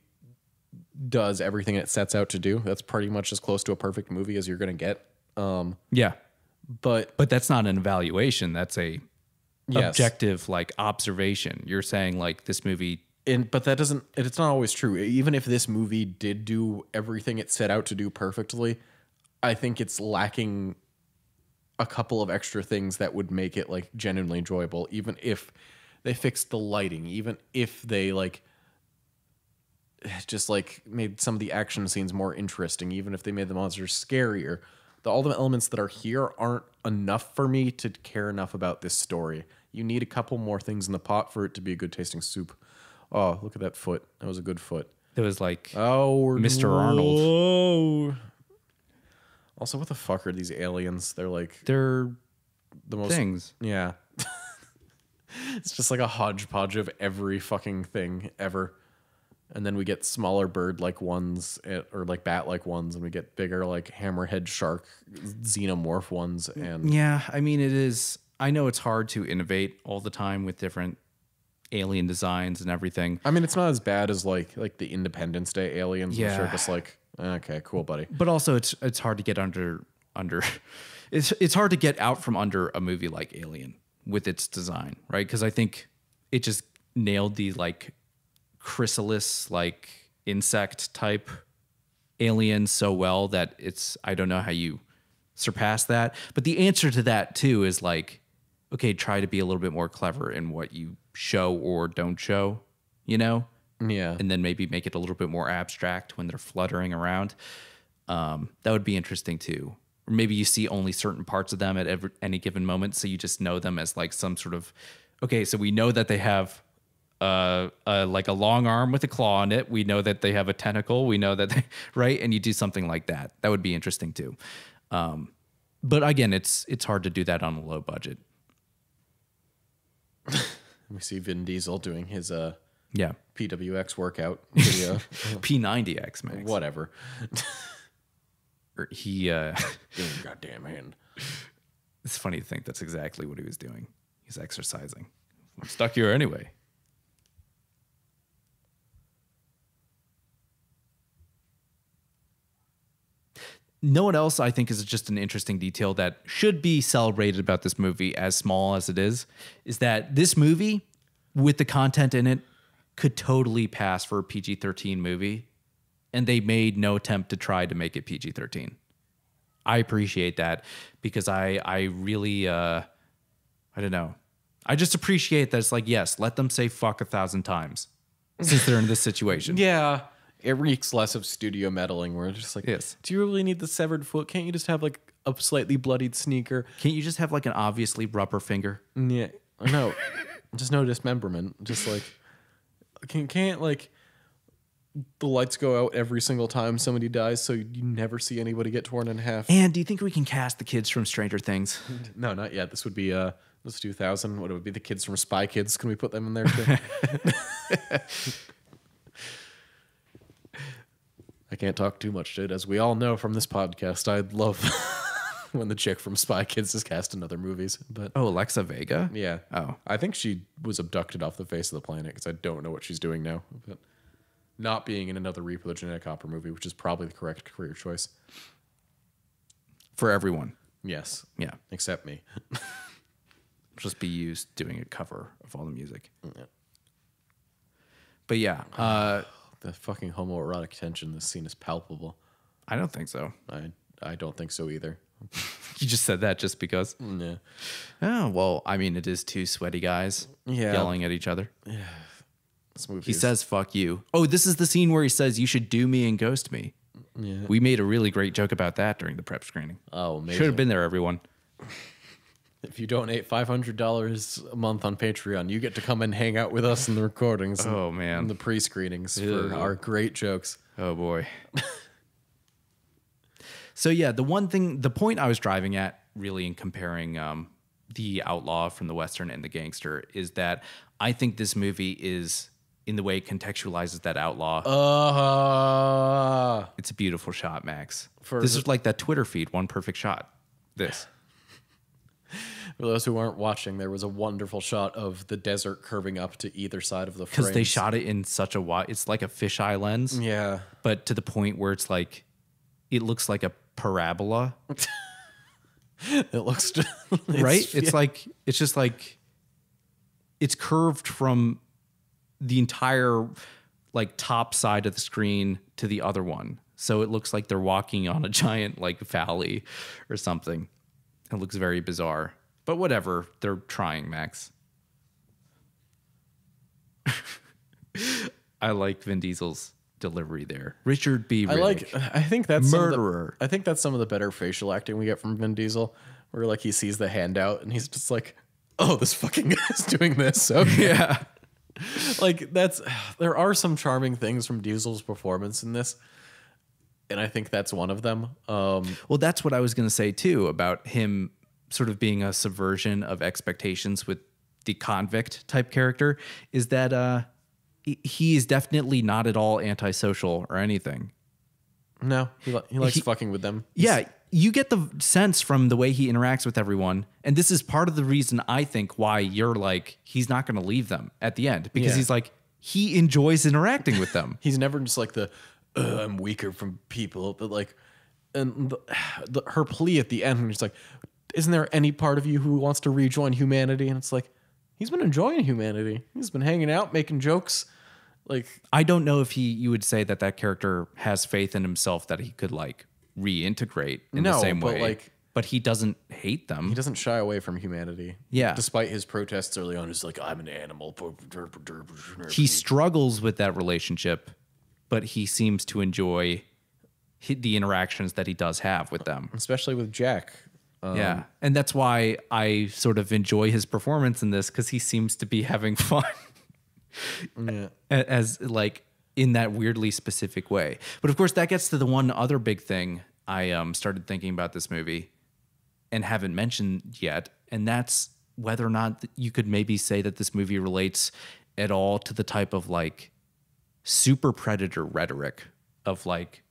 does everything it sets out to do, that's pretty much as close to a perfect movie as you're going to get. Um Yeah. but But that's not an evaluation. That's a yes. objective like observation. You're saying like this movie and but that doesn't it's not always true. Even if this movie did do everything it set out to do perfectly i think it's lacking a couple of extra things that would make it like genuinely enjoyable even if they fixed the lighting even if they like just like made some of the action scenes more interesting even if they made the monsters scarier. The all the elements that are here aren't enough for me to care enough about this story. You need a couple more things in the pot for it to be a good tasting soup oh look at that foot that was a good foot that was like oh Mr. Arnold. Also what the fuck are these aliens they're like they're the most things. yeah. it's just like a hodgepodge of every fucking thing ever. And then we get smaller bird like ones eh, or like bat like ones, and we get bigger like hammerhead shark xenomorph ones. And Yeah, I mean it is I know it's hard to innovate all the time with different alien designs and everything. I mean, it's not as bad as like like the Independence Day aliens, which Yeah. are just like okay, cool, buddy. But also it's it's hard to get under under it's it's hard to get out from under a movie like Alien with its design, right? Cuz I think it just nailed the like chrysalis like insect type alien so well that it's I don't know how you surpass that. But the answer to that too is like okay, try to be a little bit more clever in what you show or don't show, you know? Yeah, and then maybe make it a little bit more abstract when they're fluttering around. Um, that would be interesting too. Or maybe you see only certain parts of them at every, any given moment, so you just know them as like some sort of okay. So we know that they have uh, uh like a long arm with a claw on it. We know that they have a tentacle. We know that they right, and you do something like that. That would be interesting too. Um, but again, it's it's hard to do that on a low budget. we see Vin Diesel doing his uh Yeah, PWX workout video. P90X Max. Whatever. Or He uh, your goddamn hand. It's funny to think that's exactly what he was doing. He's exercising. I'm stuck here anyway. No one else, I think, is just an interesting detail that should be celebrated about this movie, as small as it is, is that this movie, with the content in it, could totally pass for a PG 13 movie. And they made no attempt to try to make it PG 13. I appreciate that because I I really uh I don't know. I just appreciate that it's like yes, let them say fuck a thousand times since they're in this situation. Yeah. It reeks less of studio meddling where it's just like, Yes. do you really need the severed foot? Can't you just have like a slightly bloodied sneaker? Can't you just have like an obviously rubber finger? Yeah. No. just no dismemberment. Just like, can, can't like the lights go out every single time somebody dies so you never see anybody get torn in half? And do you think we can cast the kids from Stranger Things? No, not yet. This would be, uh, this is 2000. What it would be the kids from Spy Kids. Can we put them in there too? I can't talk too much, dude. As we all know from this podcast, I love when the chick from Spy Kids is cast in other movies. But Oh, Alexa Vega? yeah, Oh. I think she was abducted off the face of the planet because I don't know what she's doing now. But not being in another Repo the Genetic Opera movie, which is probably the correct career choice. For everyone. Yes, Yeah. except me. Just be used doing a cover of all the music. But yeah, uh, The fucking homoerotic tension in this scene is palpable. I don't think so. I I don't think so either. You just said that just because. Yeah. Oh, well, I mean, it is two sweaty guys Yeah. yelling at each other. This movie He is- says, fuck you. Oh, this is the scene where he says, you should do me and ghost me. Yeah. We made a really great joke about that during the prep screening. "Oh, amazing. Should have been there, everyone. If you donate five hundred dollars a month on Patreon, you get to come and hang out with us in the recordings. and- Oh, man. and the pre-screenings Ew. for our great jokes. Oh, boy. So yeah, the one thing, the point I was driving at, really, in comparing um, the outlaw from the western and the gangster, is that I think this movie is in the way it contextualizes that outlaw. Uh, it's a beautiful shot, Max. For this the- is like that Twitter feed, one perfect shot. This. For those who aren't watching, there was a wonderful shot of the desert curving up to either side of the frame. because they shot it in such a wide it's like a fisheye lens Yeah. but to the point where it's like it looks like a parabola It looks just, it's- right it's yeah. like it's just like it's curved from the entire like top side of the screen to the other one so it looks like they're walking on a giant like valley or something it looks very bizarre but whatever they're trying max i like vin diesel's delivery there richard b I like. Riddick. I think that's some of the- Murderer. I think that's some of the better facial acting we get from Vin Diesel, where like he sees the handout and he's just like, "Oh, this fucking guy's doing this." Okay. yeah like that's there are some charming things from Diesel's performance in this, and I think that's one of them. Um, Well, that's what I was going to say too about him sort of being a subversion of expectations with the convict type character is that uh he- is definitely not at all antisocial or anything. no, he, li- he likes He- fucking with them. Yeah, you get the sense from the way he interacts with everyone, and this is part of the reason I think why you're like he's not going to leave them at the end because Yeah. he's like he enjoys interacting with them. He's never just like the I'm weaker from people, but like, and the, the, her plea at the end, when he's like, "Isn't there any part of you who wants to rejoin humanity?" And it's like, he's been enjoying humanity. He's been hanging out, making jokes. Like, I don't know if he you would say that that character has faith in himself that he could like reintegrate in the No, same but, way. like- but he doesn't hate them. he doesn't shy away from humanity. Yeah. despite his protests early on, he's like, "I'm an animal." he struggles with that relationship, but he seems to enjoy the interactions that he does have with them. especially with Jack. Um, yeah, and that's why I sort of enjoy his performance in this because he seems to be having fun. yeah. as like in that weirdly specific way. But of course, that gets to the one other big thing I um, started thinking about this movie and haven't mentioned yet, and that's whether or not you could maybe say that this movie relates at all to the type of like super predator rhetoric of like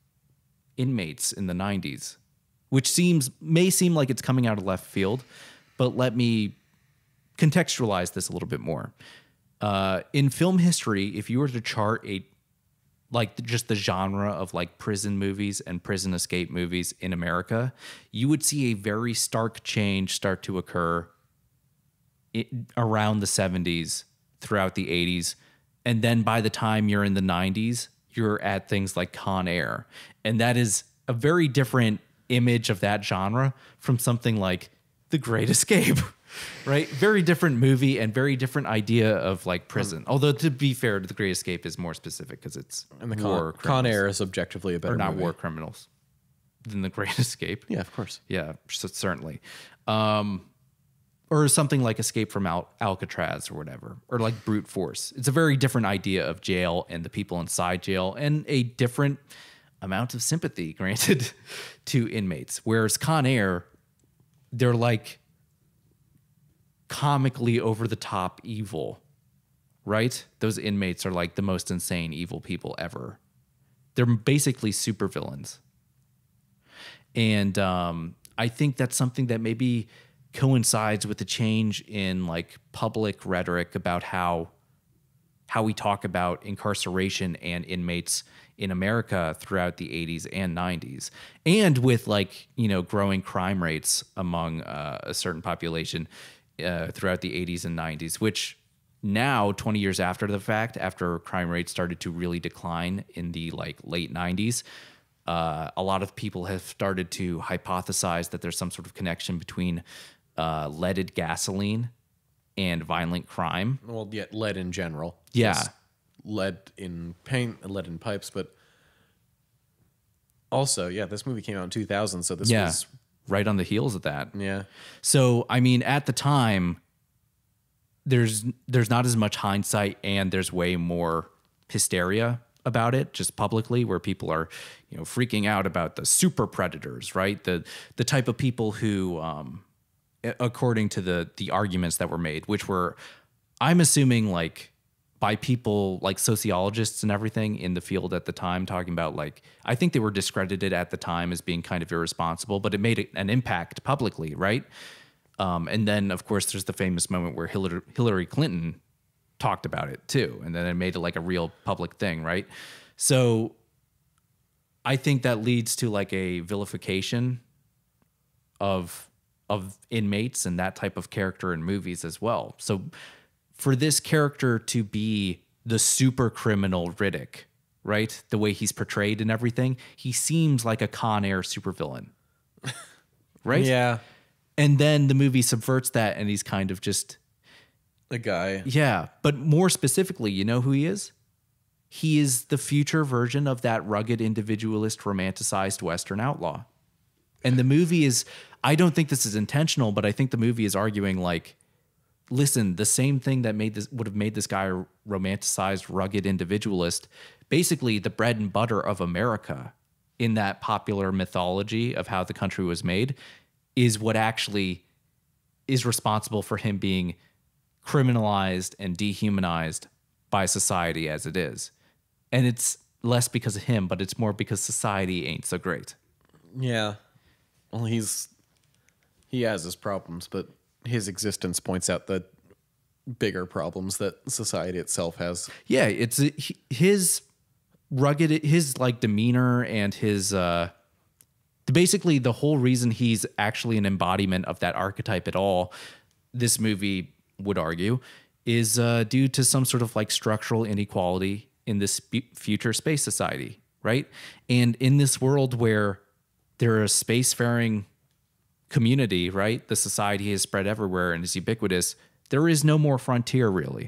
inmates in the 90s which seems may seem like it's coming out of left field but let me contextualize this a little bit more. Uh, in film history, if you were to chart a like just the genre of like prison movies and prison escape movies in America, you would see a very stark change start to occur around the 70s, throughout the 80s, and then by the time you're in the 90s, you're at things like Con Air, and that is a very different image of that genre from something like The Great Escape. Right, very different movie and very different idea of like prison. Although to be fair, The Great Escape is more specific because it's And the war Con, Con. Air is objectively a better or not movie. war criminals than The Great Escape. Yeah, of course. Yeah, certainly. Um, or something like Escape from Al- Alcatraz or whatever, or like Brute Force. It's a very different idea of jail and the people inside jail, and a different amount of sympathy granted to inmates. Whereas Con Air, they're like comically over the top evil, right? Those inmates are like the most insane evil people ever. They're basically supervillains. And um, I think that's something that maybe coincides with the change in like public rhetoric about how how we talk about incarceration and inmates in America throughout the 80s and 90s, and with like you know growing crime rates among uh, a certain population uh, throughout the 80s and 90s, which now 20 years after the fact, after crime rates started to really decline in the like late 90s, uh, a lot of people have started to hypothesize that there's some sort of connection between uh, leaded gasoline and violent crime. Well, yeah, lead in general. Yeah. Lead in paint, and lead in pipes, but also, yeah, this movie came out in 2000, so this Yeah, was right on the heels of that. yeah. So, I mean, at the time, there's there's not as much hindsight, and there's way more hysteria about it just publicly where people are you know freaking out about the super predators right the the type of people who um according to the the arguments that were made which were i'm assuming like by people like sociologists and everything in the field at the time talking about like i think they were discredited at the time as being kind of irresponsible but it made an impact publicly right? Um, and then of course there's the famous moment where hillary, hillary clinton talked about it too and then it made it like a real public thing right? So i think that leads to like a vilification of of inmates and that type of character in movies as well. So for this character to be the super criminal Riddick, right? The way he's portrayed and everything, he seems like a Con Air supervillain. right? Yeah. And then the movie subverts that and he's kind of just A guy. yeah, but more specifically, you know who he is? He is the future version of that rugged individualist romanticized western outlaw. And the movie is I don't think this is intentional, but I think the movie is arguing like listen, the same thing that made this would have made this guy a romanticized rugged individualist, basically the bread and butter of America in that popular mythology of how the country was made is what actually is responsible for him being criminalized and dehumanized by society as it is. And it's less because of him, but it's more because society ain't so great. Yeah. Well, he's he has his problems, but his existence points out the bigger problems that society itself has. Yeah, it's his rugged his like demeanor and his uh basically the whole reason he's actually an embodiment of that archetype at all this movie would argue is uh due to some sort of like structural inequality in this future space society right and in this world where there are spacefaring community right the society has spread everywhere and is ubiquitous there is no more frontier really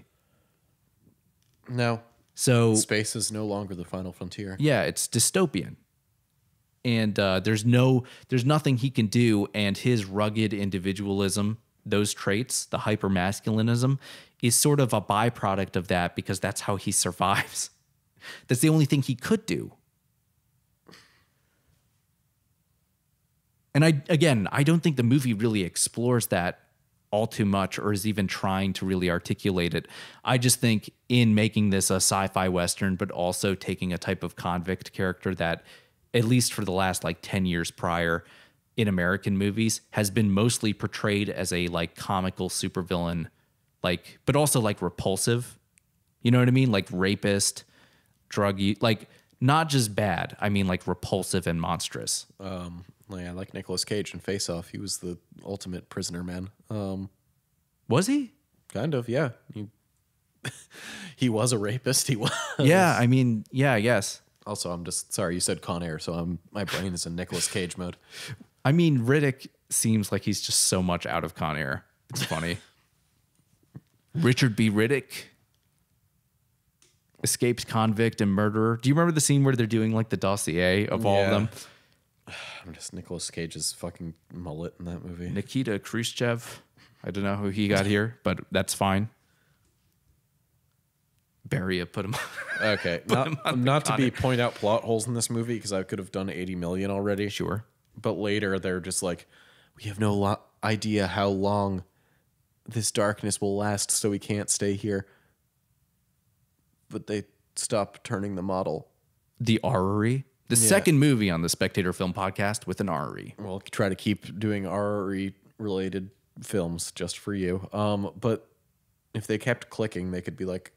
No. so Space is no longer the final frontier. yeah, it's dystopian. And uh, there's no, there's nothing he can do. And his rugged individualism, those traits, the hyper masculinism, is sort of a byproduct of that because that's how he survives. That's the only thing he could do. And I, again, I don't think the movie really explores that all too much or is even trying to really articulate it. I just think in making this a sci fi Western, but also taking a type of convict character that, at least for the last like 10 years prior in American movies, has been mostly portrayed as a like comical supervillain, like, but also like repulsive. You know what I mean? Like rapist, drug, like not just bad. I mean like repulsive and monstrous. Um, yeah, I like Nicolas Cage in Face Off, he was the ultimate prisoner man. Um, Was he? kind of, yeah. He, he was a rapist. He was. Yeah, I mean, yeah, I guess. Also, I'm just sorry you said Con Air, so I'm my brain is in Nicolas Cage mode. I mean, Riddick seems like he's just so much out of Con Air. It's funny. Richard B. Riddick, escaped convict and murderer. Do you remember the scene where they're doing like the dossier of all of them? I'm just Nicolas Cage's fucking mullet in that movie. Nikita Khrushchev. I don't know who he got here, but that's fine. Beria put him. On. Okay, not, not to be point out plot holes in this movie because I could have done 80 million already. sure. But later they're just like, we have no idea how long this darkness will last, so we can't stay here. But they stop turning the model. The Orrery. The second movie on the Spectator Film Podcast with an orrery. We'll try to keep doing RE related films just for you. Um, but if they kept clicking, they could be like,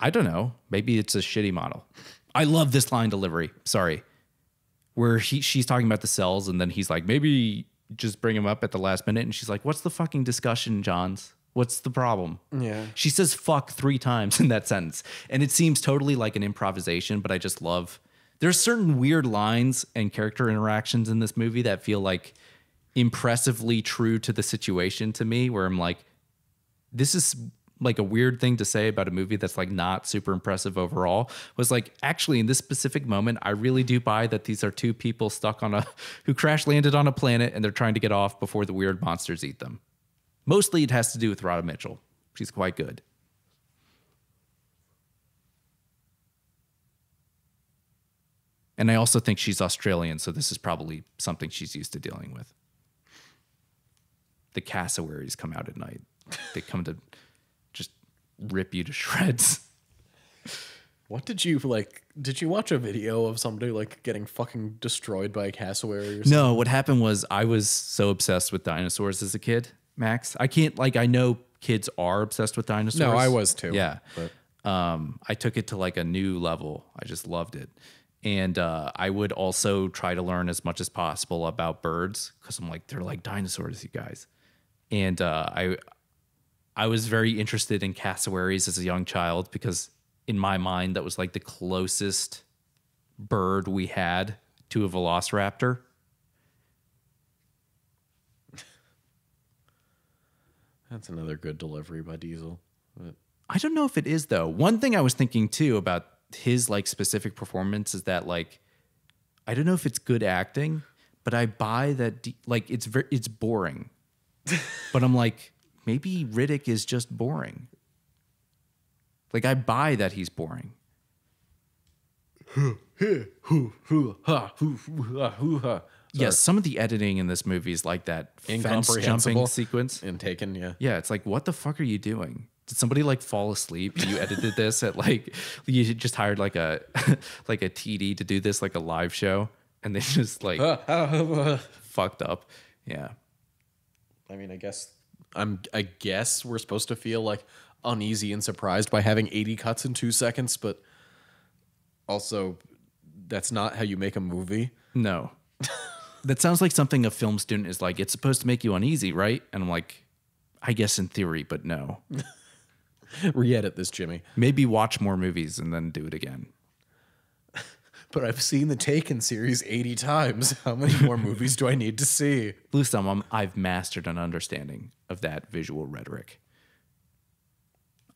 I don't know. Maybe it's a shitty model. I love this line delivery. Sorry. Where he, she's talking about the cells, and then he's like, maybe just bring him up at the last minute. And she's like, what's the fucking discussion, Johns? What's the problem? Yeah. She says fuck three times in that sentence. And it seems totally like an improvisation, but I just love. There's certain weird lines and character interactions in this movie that feel like impressively true to the situation to me, where I'm like, this is like a weird thing to say about a movie that's like not super impressive overall. Was like actually in this specific moment i really do buy that these are two people stuck on a who crash landed on a planet and they're trying to get off before the weird monsters eat them. Mostly it has to do with Radha mitchell. She's quite good And I also think she's Australian, so this is probably something she's used to dealing with. The cassowaries come out at night. They come to just rip you to shreds. What did you like? Did you watch a video of somebody like getting fucking destroyed by a cassowary or something? No, what happened was I was so obsessed with dinosaurs as a kid, Max. I can't like I know kids are obsessed with dinosaurs. No, I was too. Yeah. But um, I took it to like a new level. I just loved it. And uh, I would also try to learn as much as possible about birds because I'm like, they're like dinosaurs, you guys. And uh, I, I was very interested in cassowaries as a young child because in my mind that was like the closest bird we had to a velociraptor. that's another good delivery by Diesel. But I don't know if it is though. One thing I was thinking too about his like specific performance is that like I don't know if it's good acting, but I buy that like it's very it's boring. but I'm like maybe Riddick is just boring. Like I buy that he's boring. Yes, some of the editing in this movie is like that fence jumping sequence. and taken, yeah. Yeah, it's like, what the fuck are you doing? Did somebody like fall asleep? You edited this at like you just hired like a like a TD to do this like a live show, and they just like fucked up. Yeah, I mean, I guess I'm. I guess we're supposed to feel like uneasy and surprised by having 80 cuts in two seconds, but also that's not how you make a movie. no, that sounds like something a film student is like. It's supposed to make you uneasy, right? And I'm like, I guess in theory, but no. Re-edit this, Jimmy. Maybe watch more movies and then do it again. But I've seen the Taken series 80 times. How many more movies do I need to see? Blue Thumb, I'm, um, I've mastered an understanding of that visual rhetoric.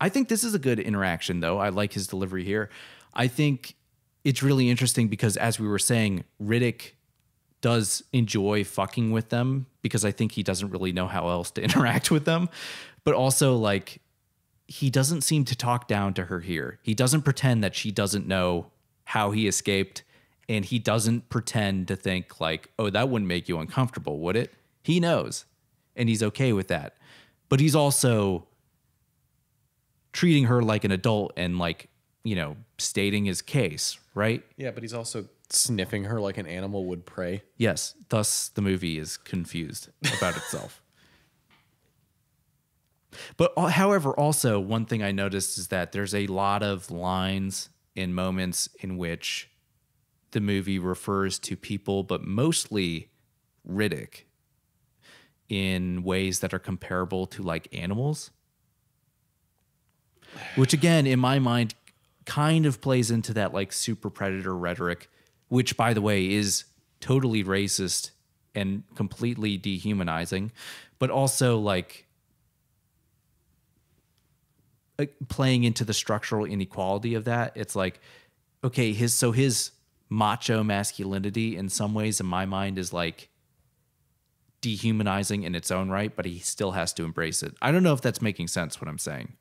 I think this is a good interaction, though. I like his delivery here. I think it's really interesting because, as we were saying, Riddick does enjoy fucking with them because I think he doesn't really know how else to interact with them. But also, like, he doesn't seem to talk down to her here. He doesn't pretend that she doesn't know how he escaped. And he doesn't pretend to think, like, oh, that wouldn't make you uncomfortable, would it? He knows. And he's okay with that. But he's also treating her like an adult and, like, you know, stating his case, right? Yeah, but he's also sniffing her like an animal would prey. Yes. Thus, the movie is confused about itself. But uh, however, also one thing I noticed is that there's a lot of lines and moments in which the movie refers to people, but mostly Riddick, in ways that are comparable to like animals. Which again, in my mind, kind of plays into that like super predator rhetoric, which by the way is totally racist and completely dehumanizing, but also like like, playing into the structural inequality of that. It's like, okay, his so his macho masculinity in some ways in my mind is like dehumanizing in its own right, but he still has to embrace it. I don't know if that's making sense what I'm saying.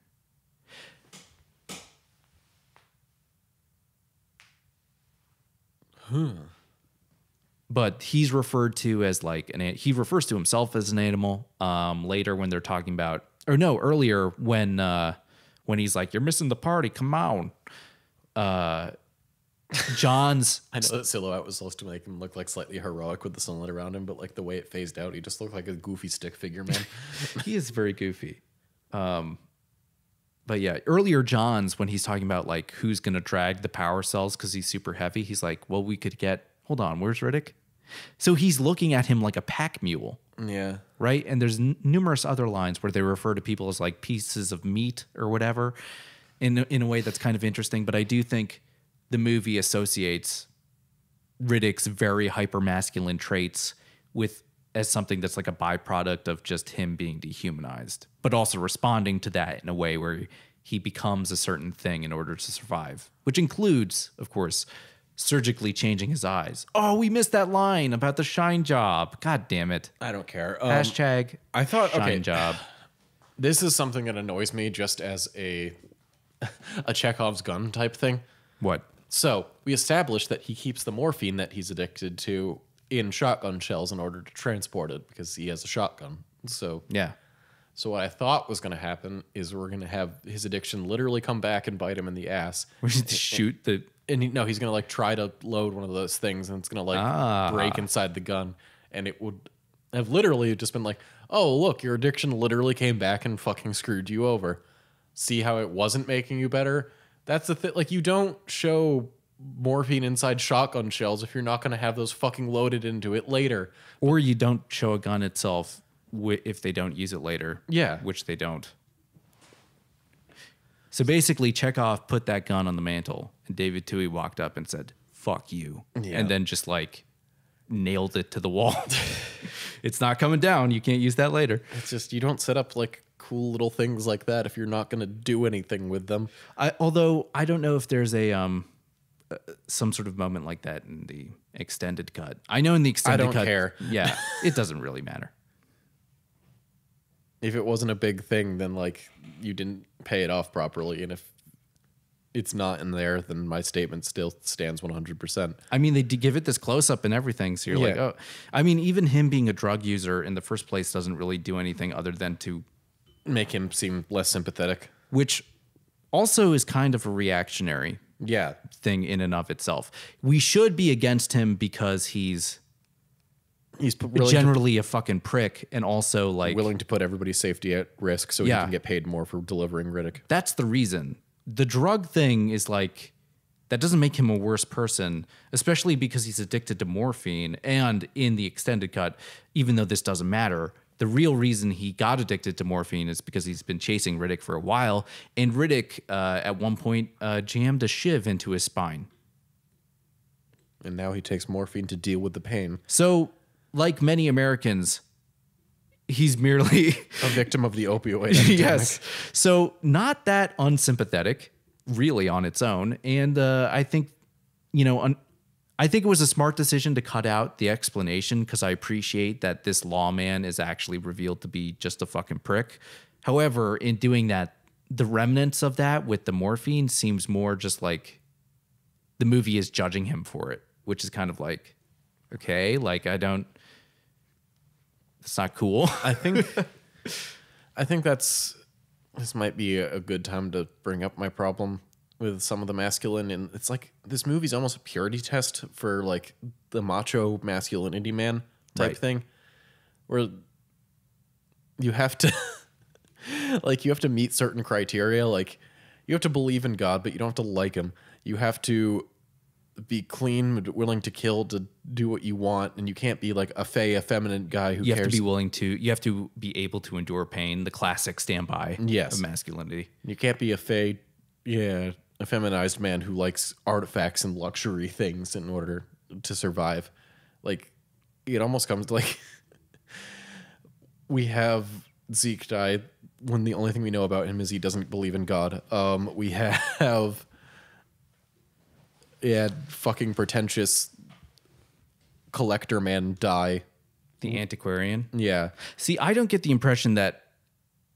But he's referred to as like an he refers to himself as an animal. Um, later when they're talking about or no earlier when uh, when he's like you're missing the party, come on. Uh, Johns I know that silhouette was supposed to make him look like slightly heroic with the sunlight around him, but like the way it phased out, he just looked like a goofy stick figure man. he is very goofy. Um, but yeah, earlier Johns when he's talking about like who's gonna drag the power cells because he's super heavy. He's like, well, we could get. Hold on, where's Riddick? So he's looking at him like a pack mule, yeah. right? And there's numerous other lines where they refer to people as like pieces of meat or whatever, in in a way that's kind of interesting. But I do think the movie associates Riddick's very hyper masculine traits with as something that's like a byproduct of just him being dehumanized, but also responding to that in a way where he becomes a certain thing in order to survive, which includes, of course, surgically changing his eyes. Oh, we missed that line about the shine job. God damn it. I don't care. Um, Hashtag I thought- shine okay. job. this is something that annoys me just as a a Chekhov's gun type thing. What? So we established that he keeps the morphine that he's addicted to in shotgun shells in order to transport it because he has a shotgun. So Yeah. so what I thought was going to happen is we're going to have his addiction literally come back and bite him in the ass. We should shoot the. And he, no, he's going to like try to load one of those things and it's going to like Ah. break inside the gun and it would have literally just been like, "Oh, look, your addiction literally came back and fucking screwed you over." See how it wasn't making you better? That's the thing like you don't show morphine inside shotgun shells if you're not going to have those fucking loaded into it later. Or you don't show a gun itself if they don't use it later. Yeah. Which they don't. So basically, Chekhov put that gun on the mantle, and David Twohy walked up and said, fuck you. Yeah. And then just like nailed it to the wall. it's not coming down. You can't use that later. It's just you don't set up like cool little things like that if you're not going to do anything with them. I, although I don't know if there's a um uh, some sort of moment like that in the extended cut. I know in the extended cut. I don't cut, care. yeah, it doesn't really matter. If it wasn't a big thing, then like you didn't pay it off properly, and if it's not in there, then my statement still stands 100%. I mean, they give it this close up and everything, so you're like, oh. I mean, even him being a drug user in the first place doesn't really do anything other than to, Make him seem less sympathetic. which also is kind of a reactionary Yeah, thing in and of itself. We should be against him because he's he's generally a fucking prick, and also like willing to put everybody's safety at risk so Yeah. he can get paid more for delivering Riddick. that's the reason. The drug thing is like that doesn't make him a worse person, especially because he's addicted to morphine. And in the extended cut, even though this doesn't matter, the real reason he got addicted to morphine is because he's been chasing Riddick for a while. And Riddick, uh, at one point, uh, jammed a shiv into his spine. And now he takes morphine to deal with the pain. So, like many Americans, he's merely A victim of the opioid yes. So not that unsympathetic, really, on its own. And uh, I think, you know, un- I think it was a smart decision to cut out the explanation because I appreciate that this lawman is actually revealed to be just a fucking prick. However, in doing that, the remnants of that with the morphine seems more just like the movie is judging him for it, which is kind of like, okay, like I don't. It's not cool. I think I think that's this might be a good time to bring up my problem with some of the masculine and it's like this movie's almost a purity test for like the macho masculinity man type Right. thing where you have to like you have to meet certain criteria like you have to believe in god but you don't have to like him you have to be clean but willing to kill to do what you want and you can't be like a fey effeminate guy who you have to be willing to you have to be able to endure pain the classic standby Yes. of masculinity You can't be a fey, yeah, a feminized man who likes artifacts and luxury things in order to survive. Like, it almost comes to like we have Zeke die when the only thing we know about him is he doesn't believe in God. Um, we have yeah, fucking pretentious collector man die. the antiquarian Yeah, see i don't get the impression that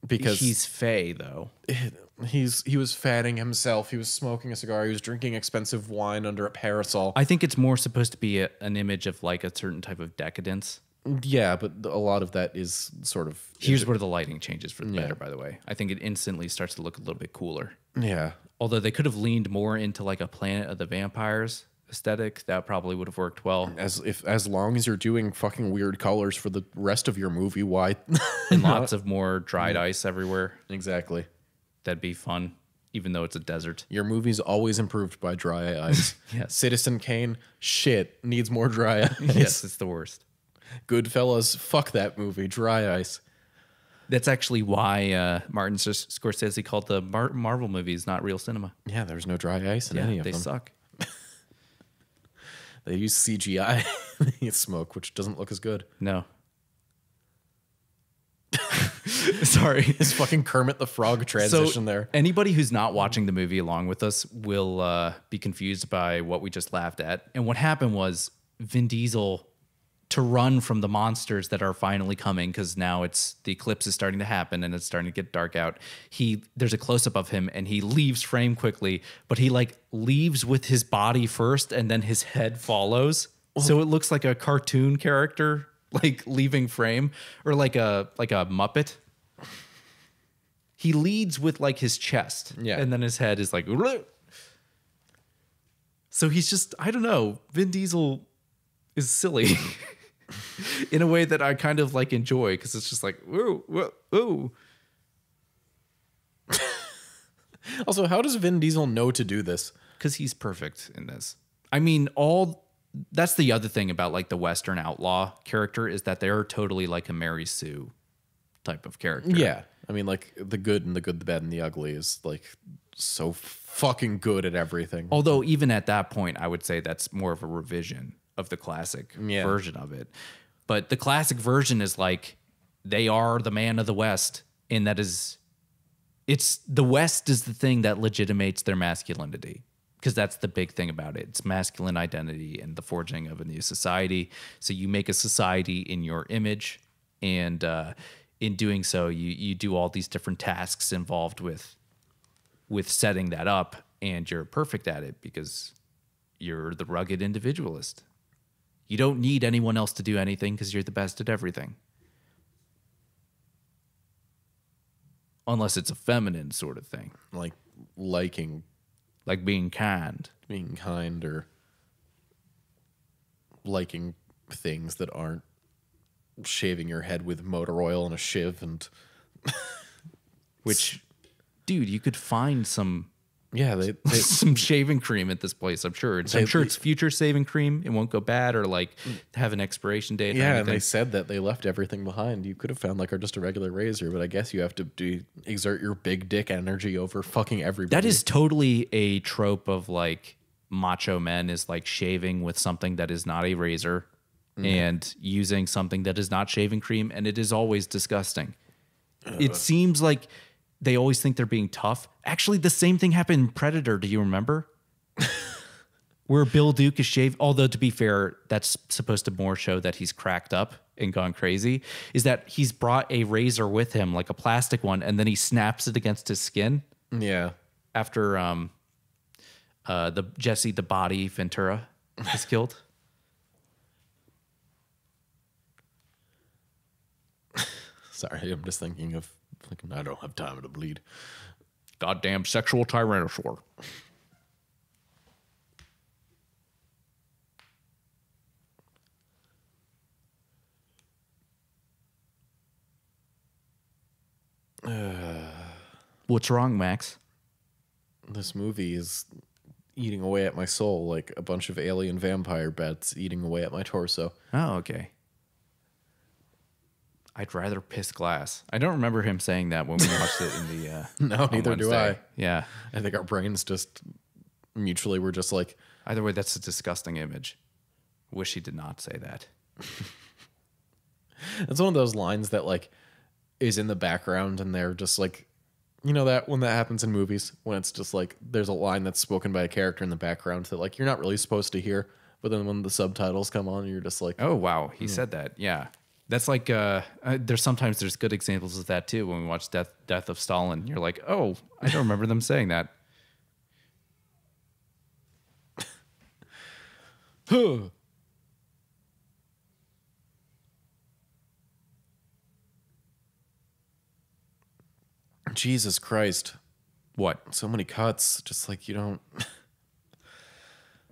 because he's fey though he's he was fatting himself. He was smoking a cigar. He was drinking expensive wine under a parasol. i think it's more supposed to be a, an image of like a certain type of decadence Yeah, but a lot of that is sort of here's where the lighting changes for the better by the way i think it instantly starts to look a little bit cooler yeah. Although they could have leaned more into like a planet of the vampires aesthetic that probably would have worked well As if as long as you're doing fucking weird colors for the rest of your movie, why? and lots of more dried ice everywhere exactly. that'd be fun even though it's a desert Your movie's always improved by dry ice. Yes. Citizen Kane, shit, needs more dry ice. yes it's the worst Goodfellas, fuck that movie, dry ice. That's actually why uh, Martin Scorsese called the Mar- Marvel movies not real cinema. Yeah, there's no dry ice in Yeah, any of they them. They suck. They use CGI smoke, which doesn't look as good. No. Sorry. it's fucking Kermit the Frog transition there. Anybody who's not watching the movie along with us will uh, be confused by what we just laughed at. And what happened was Vin Diesel to run from the monsters that are finally coming because now it's the eclipse is starting to happen and it's starting to get dark out. He there's a close up of him and he leaves frame quickly, but he like leaves with his body first and then his head follows. Oh. So it looks like a cartoon character like leaving frame or like a like a muppet. He leads with like his chest, Yeah. and then his head is like. So he's just I don't know. Vin Diesel is silly in a way that I kind of like enjoy because it's just like whoa whoa whoa. Also, how does Vin Diesel know to do this? because he's perfect in this. I mean, all that's the other thing about like the Western outlaw character is that they're totally like a Mary Sue type of character. Yeah. I mean, like the good and the good, the bad and the ugly is like so fucking good at everything. Although even at that point, I would say that's more of a revision of the classic Yeah. version of it. But the classic version is like they are the man of the West, and that is it's the West is the thing that legitimates their masculinity. Because that's the big thing about it. It's masculine identity and the forging of a new society. So you make a society in your image, and uh, in doing so, you you do all these different tasks involved with with setting that up and you're perfect at it because you're the rugged individualist. You don't need anyone else to do anything because you're the best at everything. Unless it's a feminine sort of thing, Like liking like being kind. being kind or liking things that aren't shaving your head with motor oil and a shiv and Which, dude, you could find some yeah they, they some shaving cream at this place. I'm sure. It's, I'm sure it's future saving cream. It won't go bad or like have an expiration date. or yeah and they said that they left everything behind you could have found like just a regular razor but i guess you have to do exert your big dick energy over fucking everybody That is totally a trope of like macho men is like shaving with something that is not a razor mm-hmm. and using something that is not shaving cream, and it is always disgusting. it seems like they always think they're being tough. Actually, the same thing happened in Predator. Do you remember? Where Bill Duke is shaved, although to be fair, that's supposed to more show that he's cracked up and gone crazy, is that he's brought a razor with him, like a plastic one, and then he snaps it against his skin yeah after um uh the Jesse the body Ventura is killed. sorry i'm just thinking of like i don't have time to bleed Goddamn sexual tyrannosaur. What's wrong, Max? this movie is eating away at my soul like a bunch of alien vampire bats eating away at my torso Oh, okay. I'd rather piss glass. I don't remember him saying that when we watched it in the. Uh, No, neither do I. Yeah. I think our brains just mutually were just like, Either way, that's a disgusting image. Wish he did not say that. it's one of those lines that like is in the background and they're just like, you know that when that happens in movies when it's just like there's a line that's spoken by a character in the background that like you're not really supposed to hear, but then when the subtitles come on, you're just like, Oh wow, he said that. Yeah, that's like uh, uh, there's sometimes there's good examples of that too. When we watch Death Death of Stalin, you're like, oh, I don't remember them saying that. huh. Jesus Christ. What? so many cuts just like you don't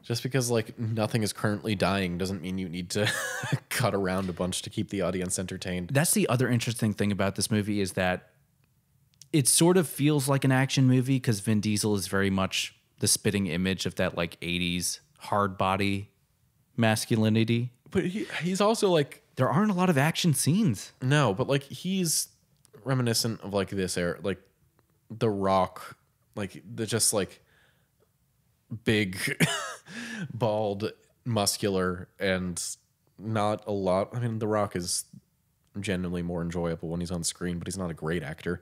just because like nothing is currently dying doesn't mean you need to cut around a bunch to keep the audience entertained That's the other interesting thing about this movie is that it sort of feels like an action movie because Vin Diesel is very much the spitting image of that like '80s hard body masculinity. but he, he's also like There aren't a lot of action scenes. no but like he's reminiscent of like this era like the rock like the just like big bald muscular and not a lot i mean the rock is genuinely more enjoyable when he's on screen but he's not a great actor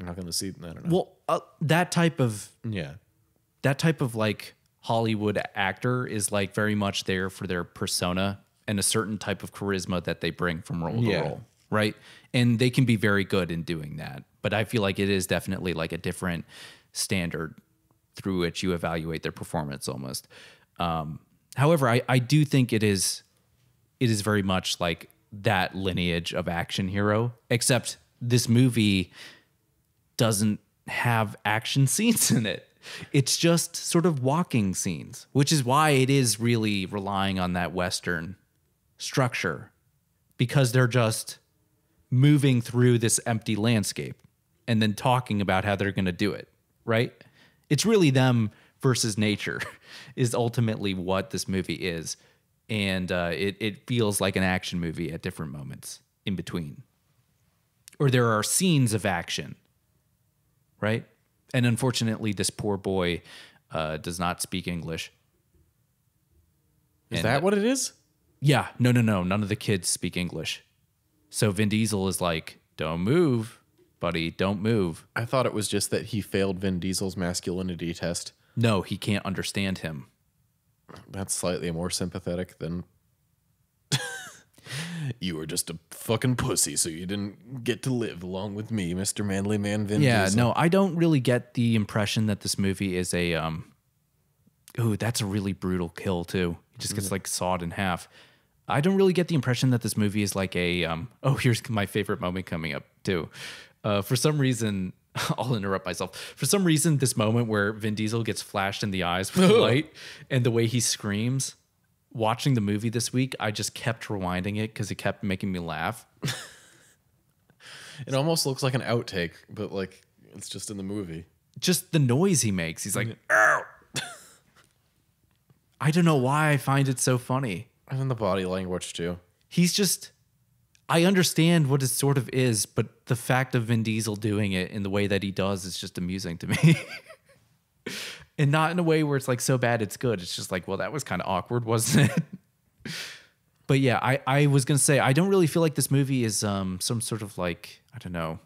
i'm not gonna see i don't know Well, uh, that type of yeah that type of like Hollywood actor is like very much there for their persona and a certain type of charisma that they bring from role Yeah. to role, right? And they can be very good in doing that. But I feel like it is definitely like a different standard through which you evaluate their performance almost. Um, however, I, I do think it is it is very much like that lineage of action hero, except this movie doesn't have action scenes in it. It's just sort of walking scenes, which is why it is really relying on that Western structure because they're just moving through this empty landscape and then talking about how they're going to do it, right? It's really them versus nature is ultimately what this movie is. And uh, it, it feels like an action movie at different moments in between. Or there are scenes of action, right? And unfortunately, this poor boy uh, does not speak English. Is And, that what it is? Yeah, no, no, no. None of the kids speak English. So Vin Diesel is like, don't move, buddy, don't move. I thought it was just that he failed Vin Diesel's masculinity test. No, he can't understand him. That's slightly more sympathetic than. you were just a fucking pussy, so you didn't get to live along with me, Mr. Manly Man Vin Yeah, Diesel. no, I don't really get the impression that this movie is a um Ooh, that's a really brutal kill too. He just gets like sawed in half. I don't really get the impression that this movie is like a um oh, here's my favorite moment coming up too. Uh for some reason I'll interrupt myself. For some reason, this moment where Vin Diesel gets flashed in the eyes with the light and the way he screams, watching the movie this week, I just kept rewinding it because it kept making me laugh. It almost looks like an outtake, but like it's just in the movie. just the noise he makes. He's like, "Ow." I don't know why I find it so funny. And then the body language too. He's just, I understand what it sort of is, but the fact of Vin Diesel doing it in the way that he does is just amusing to me. and not in a way where it's like so bad it's good. It's just like, well, that was kind of awkward, wasn't it? but yeah, I, I was going to say, I don't really feel like this movie is um, some sort of like, I don't know,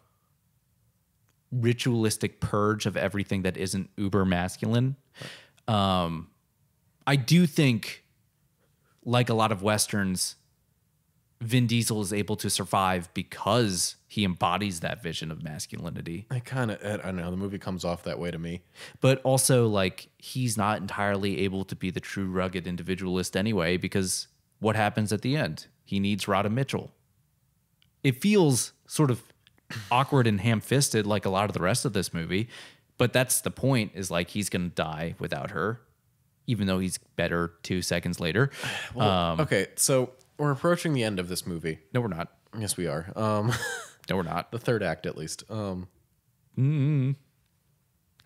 ritualistic purge of everything that isn't uber masculine. Um, I do think, like a lot of westerns, Vin Diesel is able to survive because he embodies that vision of masculinity. I kind of, I don't know. The movie comes off that way to me. But also, like, he's not entirely able to be the true rugged individualist anyway, because what happens at the end? He needs Radha Mitchell. It feels sort of awkward and ham fisted like a lot of the rest of this movie, but that's the point is like he's going to die without her, even though he's better two seconds later. Um, okay, so we're approaching the end of this movie. no, we're not. Yes, we are. Um, No, we're not. the third act, at least. Um,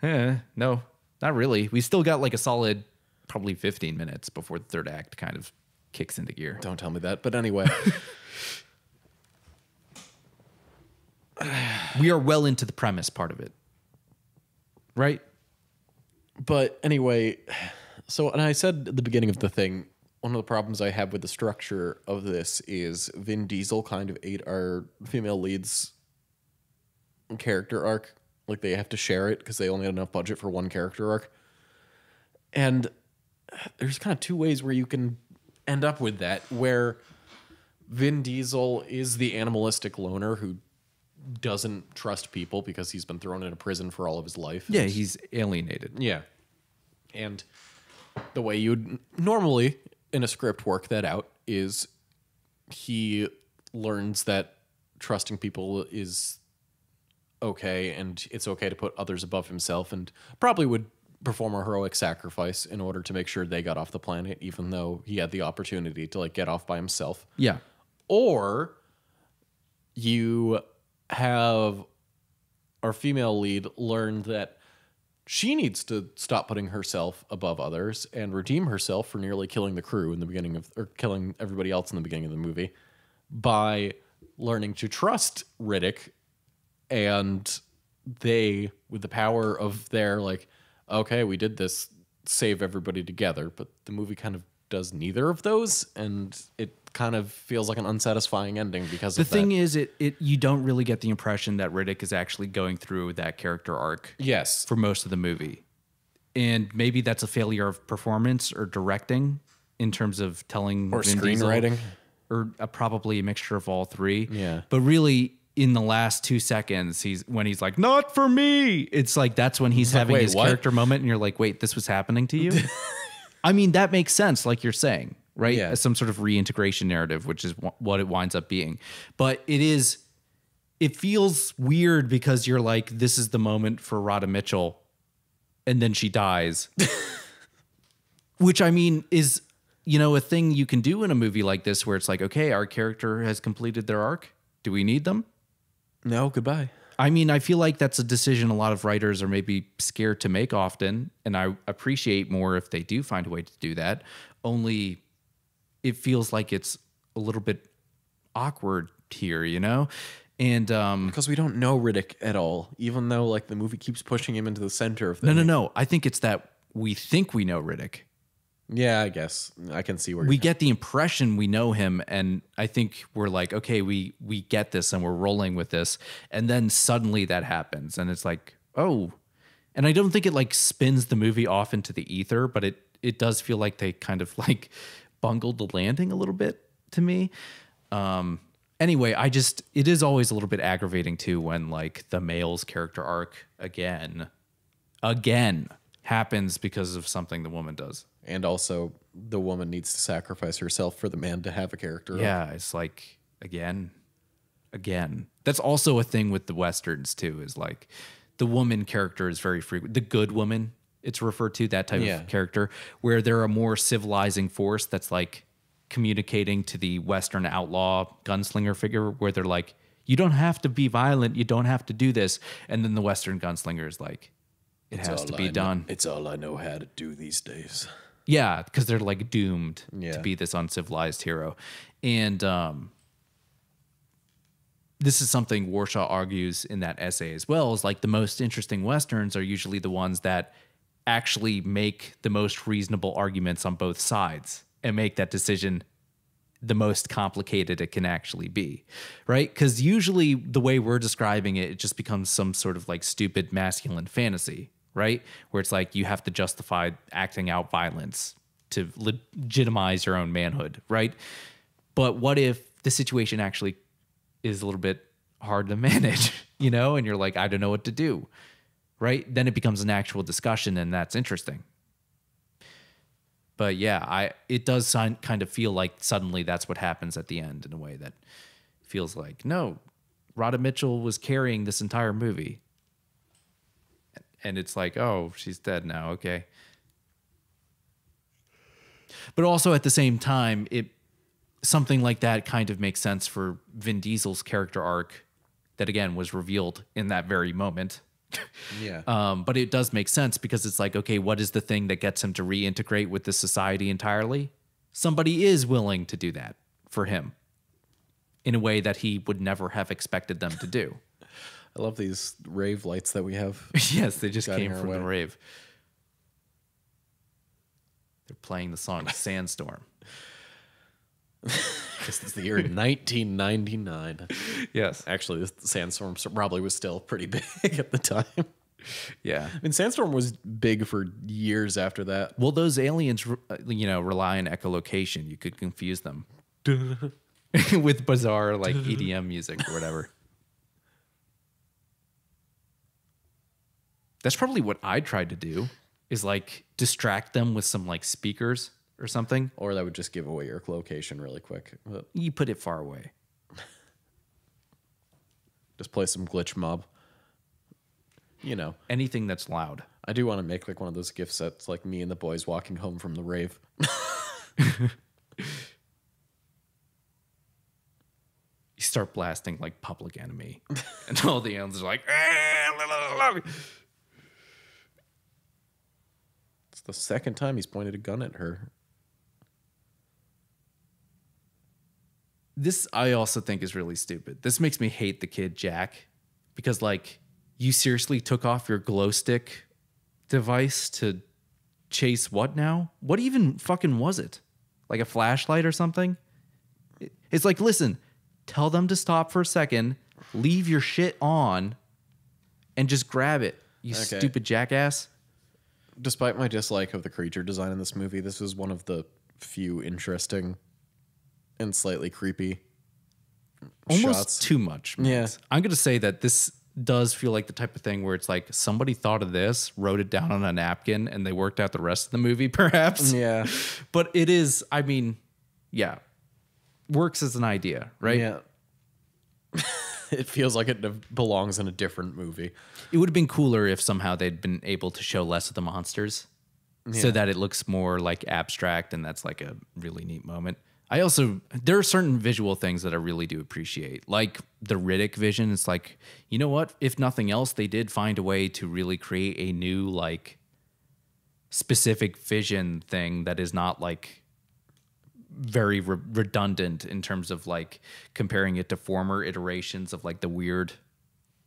Eh, no, not really. We still got like a solid probably 15 minutes before the third act kind of kicks into gear. don't tell me that. But anyway, We are well into the premise part of it. Right? but anyway, so and I said at the beginning of the thing, one of the problems I have with the structure of this is Vin Diesel kind of ate our female leads character arc. Like they have to share it because they only had enough budget for one character arc. And there's kind of two ways where you can end up with that, where Vin Diesel is the animalistic loner who doesn't trust people because he's been thrown in a prison for all of his life. Yeah, he's alienated. Yeah. And the way you'd normally in a script work that out is he learns that trusting people is okay and it's okay to put others above himself and probably would perform a heroic sacrifice in order to make sure they got off the planet even though he had the opportunity to like get off by himself Yeah. or you have our female lead learn that she needs to stop putting herself above others and redeem herself for nearly killing the crew in the beginning of or killing everybody else in the beginning of the movie by learning to trust Riddick and they with the power of their like okay we did this save everybody together but the movie kind of does neither of those and it kind of feels like an unsatisfying ending because The of thing that. is, it it you don't really get the impression that Riddick is actually going through that character arc yes for most of the movie, and maybe that's a failure of performance or directing in terms of telling Or Vin Diesel- screenwriting. or uh, probably a mixture of all three. Yeah. But really, in the last two seconds, he's when he's like, "Not for me." It's like that's when he's like, having wait, his what? character moment, and you're like, "Wait, this was happening to you." I mean, that makes sense, like you're saying, right? Yeah. As some sort of reintegration narrative, which is wh- what it winds up being. But it is, it feels weird because you're like, this is the moment for Radha Mitchell, and then she dies. Which I mean is, you know, a thing you can do in a movie like this where it's like, okay, our character has completed their arc. Do we need them? No, goodbye. I mean, I feel like that's a decision a lot of writers are maybe scared to make often, and I appreciate more if they do find a way to do that. Only it feels like it's a little bit awkward here, you know? And um Because we don't know Riddick at all, even though like the movie keeps pushing him into the center of the no, no, no. I think it's that we think we know Riddick. Yeah, I guess I can see where we get the impression we know him and i think we're like okay we we get this and we're rolling with this and then suddenly that happens and it's like oh and i don't think it like spins the movie off into the ether but it it does feel like they kind of like bungled the landing a little bit to me um anyway i just it is always a little bit aggravating too when like the male's character arc again again happens because of something the woman does and also the woman needs to sacrifice herself for the man to have a character. Yeah, it's like again, again. That's also a thing with the westerns too. Is like the woman character is very frequent. The good woman, it's referred to that type Yeah. of character where they're a more civilizing force that's like communicating to the western outlaw gunslinger figure where they're like you don't have to be violent you don't have to do this and then the western gunslinger is like it has all to I be know- done It's all I know how to do these days. yeah, because they're like doomed Yeah. to be this uncivilized hero. And um, this is something Warshow argues in that essay as well is like the most interesting Westerns are usually the ones that actually make the most reasonable arguments on both sides and make that decision the most complicated it can actually be, right? Because usually the way we're describing it, it just becomes some sort of like stupid masculine fantasy, right? Where it's like you have to justify acting out violence to legitimize your own manhood, right? But what if the situation actually is a little bit hard to manage, you know, and you're like, I don't know what to do, right? Then it becomes an actual discussion, and that's interesting but yeah, I it does sign, kind of feel like suddenly that's what happens at the end in a way that feels like no, Radha Mitchell was carrying this entire movie, and it's like oh she's dead now okay. But also at the same time, it something like that kind of makes sense for Vin Diesel's character arc, that again was revealed in that very moment. Yeah. Um, but it does make sense because it's like, okay, what is the thing that gets him to reintegrate with the society entirely? Somebody is willing to do that for him in a way that he would never have expected them to do. I love these rave lights that we have. yes, they just came from the rave. They're playing the song Sandstorm. This is the year 1999. Yes. Actually, the Sandstorm probably was still pretty big at the time. Yeah. I mean, Sandstorm was big for years after that. Well, those aliens, uh, you know, rely on echolocation. You could confuse them with bizarre like EDM music or whatever. That's probably what I tried to do is like distract them with some like speakers or something. Or that would just give away your location really quick. But You put it far away. just play some glitch mob. You know, Anything that's loud. I do want to make like one of those gift sets, like me and the boys walking home from the rave. You start blasting like Public Enemy, and all the aliens are like. "Ah, la, la, la, la." It's the second time he's pointed a gun at her. This I also think is really stupid. This makes me hate the kid Jack because like you seriously took off your glow stick device to chase what now? What even fucking was it? Like a flashlight or something? It's like listen, tell them to stop for a second, leave your shit on and just grab it. You Okay. stupid jackass. Despite my dislike of the creature design in this movie, this was one of the few interesting and slightly creepy almost shots. too much. Yeah. I'm gonna say that this does feel like the type of thing where it's like somebody thought of this, wrote it down on a napkin, and they worked out the rest of the movie, perhaps. Yeah. But it is, I mean, yeah, works as an idea, right? Yeah. it feels like it belongs in a different movie. It would have been cooler if somehow they'd been able to show less of the monsters so that it looks more like abstract and that's like a really neat moment. I also there are certain visual things that I really do appreciate. Like the Riddick vision, it's like, you know what? If nothing else, they did find a way to really create a new like specific vision thing that is not like very re- redundant in terms of like comparing it to former iterations of like the weird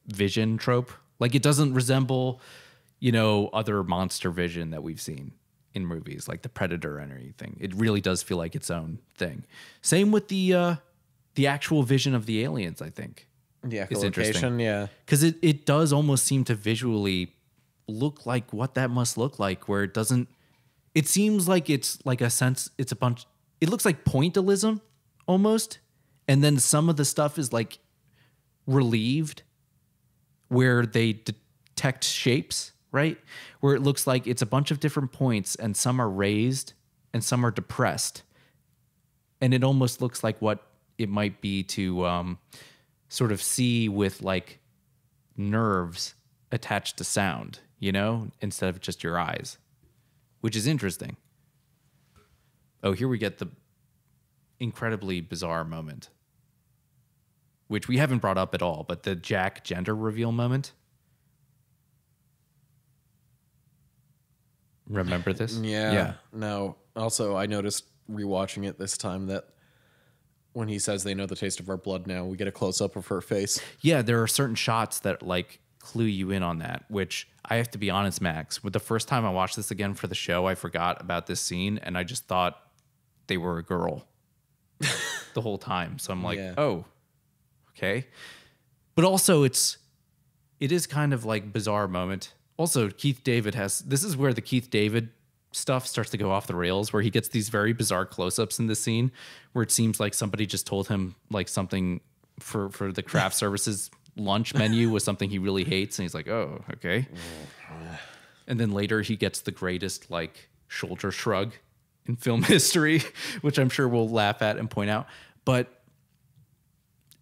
vision trope. Like it doesn't resemble, you know, other monster vision that we've seen in movies like the Predator and anything. It really does feel like its own thing. Same with the uh the actual vision of the aliens, I think. Yeah, It's interesting. Yeah. Cuz it it does almost seem to visually look like what that must look like where it doesn't it seems like it's like a sense it's a bunch it looks like pointillism almost and then some of the stuff is like relieved where they detect shapes right? Where it looks like it's a bunch of different points and some are raised and some are depressed. And it almost looks like what it might be to um, sort of see with like nerves attached to sound you know instead of just your eyes which is interesting. Oh, here we get the incredibly bizarre moment, which we haven't brought up at all, but the Jack gender reveal moment. Remember this? Yeah. Yeah. No. Also, I noticed rewatching it this time that when he says they know the taste of our blood now, we get a close up of her face. Yeah, there are certain shots that like clue you in on that, which I have to be honest, Max, with the first time I watched this again for the show, I forgot about this scene and I just thought they were a girl the whole time. So I'm like, Yeah. oh, okay. But also it's it is kind of like bizarre moment. Also, Keith David has this is where the Keith David stuff starts to go off the rails where he gets these very bizarre close-ups in the scene where it seems like somebody just told him like something for for the craft services lunch menu was something he really hates and he's like, "Oh, okay." And then later he gets the greatest like shoulder shrug in film history, which I'm sure we'll laugh at and point out. But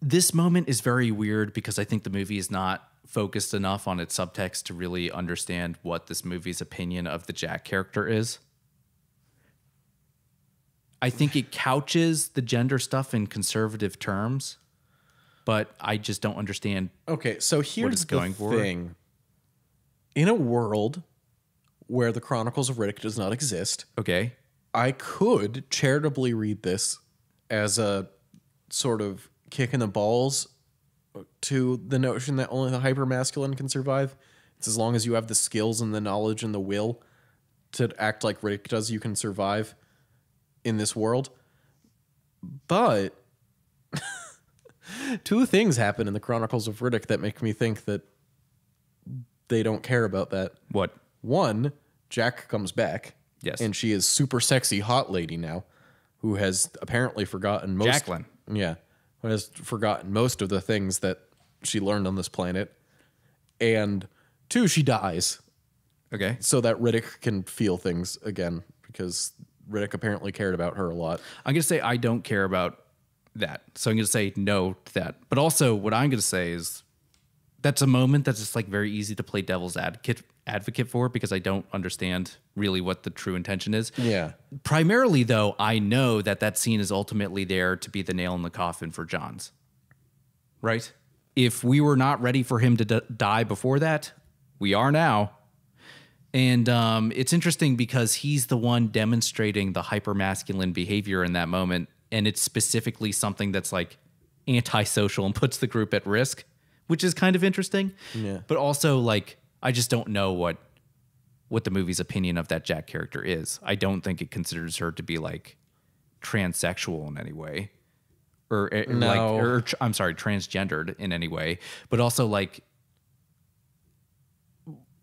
this moment is very weird because I think the movie is not focused enough on its subtext to really understand what this movie's opinion of the Jack character is. I think it couches the gender stuff in conservative terms, but I just don't understand. Okay, so here's it's the going for. thing. In a world where the Chronicles of Riddick does not exist, Okay. I could charitably read this as a sort of kick in the balls to the notion that only the hypermasculine can survive. It's as long as you have the skills and the knowledge and the will to act like Riddick does, you can survive in this world. But two things happen in the Chronicles of Riddick that make me think that they don't care about that. What? One, Jack comes back. Yes. And she is super sexy hot lady now who has apparently forgotten most Jacqueline. Yeah. Has forgotten most of the things that she learned on this planet. And two, she dies Okay. so that Riddick can feel things again because Riddick apparently cared about her a lot. I'm going to say I don't care about that. So I'm going to say no to that. But also, what I'm going to say is that's a moment that's just like very easy to play devil's advocate advocate for because I don't understand really what the true intention is. Yeah. Primarily, though, I know that that scene is ultimately there to be the nail in the coffin for Johns. Right? If we were not ready for him to d- die before that, we are now. And um, it's interesting because he's the one demonstrating the hypermasculine behavior in that moment. And it's specifically something that's like antisocial and puts the group at risk, which is kind of interesting. Yeah. But also, like, I just don't know what what the movie's opinion of that Jack character is. I don't think it considers her to be like transsexual in any way. Or, eh, or like or I'm sorry, transgendered in any way, but also like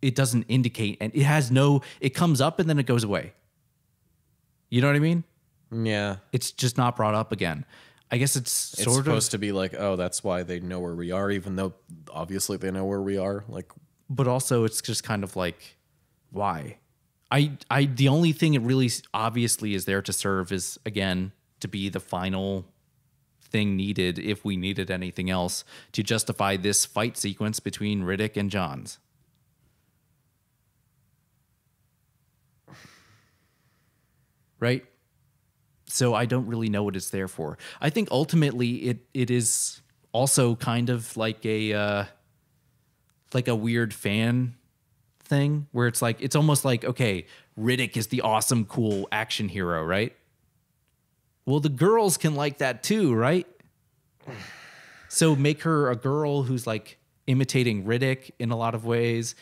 it doesn't indicate and it has no it comes up and then it goes away. You know what I mean? Yeah. It's just not brought up again. I guess it's It's sort of supposed to be like, oh, that's why they know where we are, even though obviously they know where we are. Like, but also it's just kind of like why? I i the only thing it really obviously is there to serve is again to be the final thing needed if we needed anything else to justify this fight sequence between riddick and johns. Right? So i don't really know what it's there for. I think ultimately it it is also kind of like a uh like a weird fan thing where it's like it's almost like okay riddick is the awesome cool action hero right well the girls can like that too right so make her a girl who's like imitating riddick in a lot of ways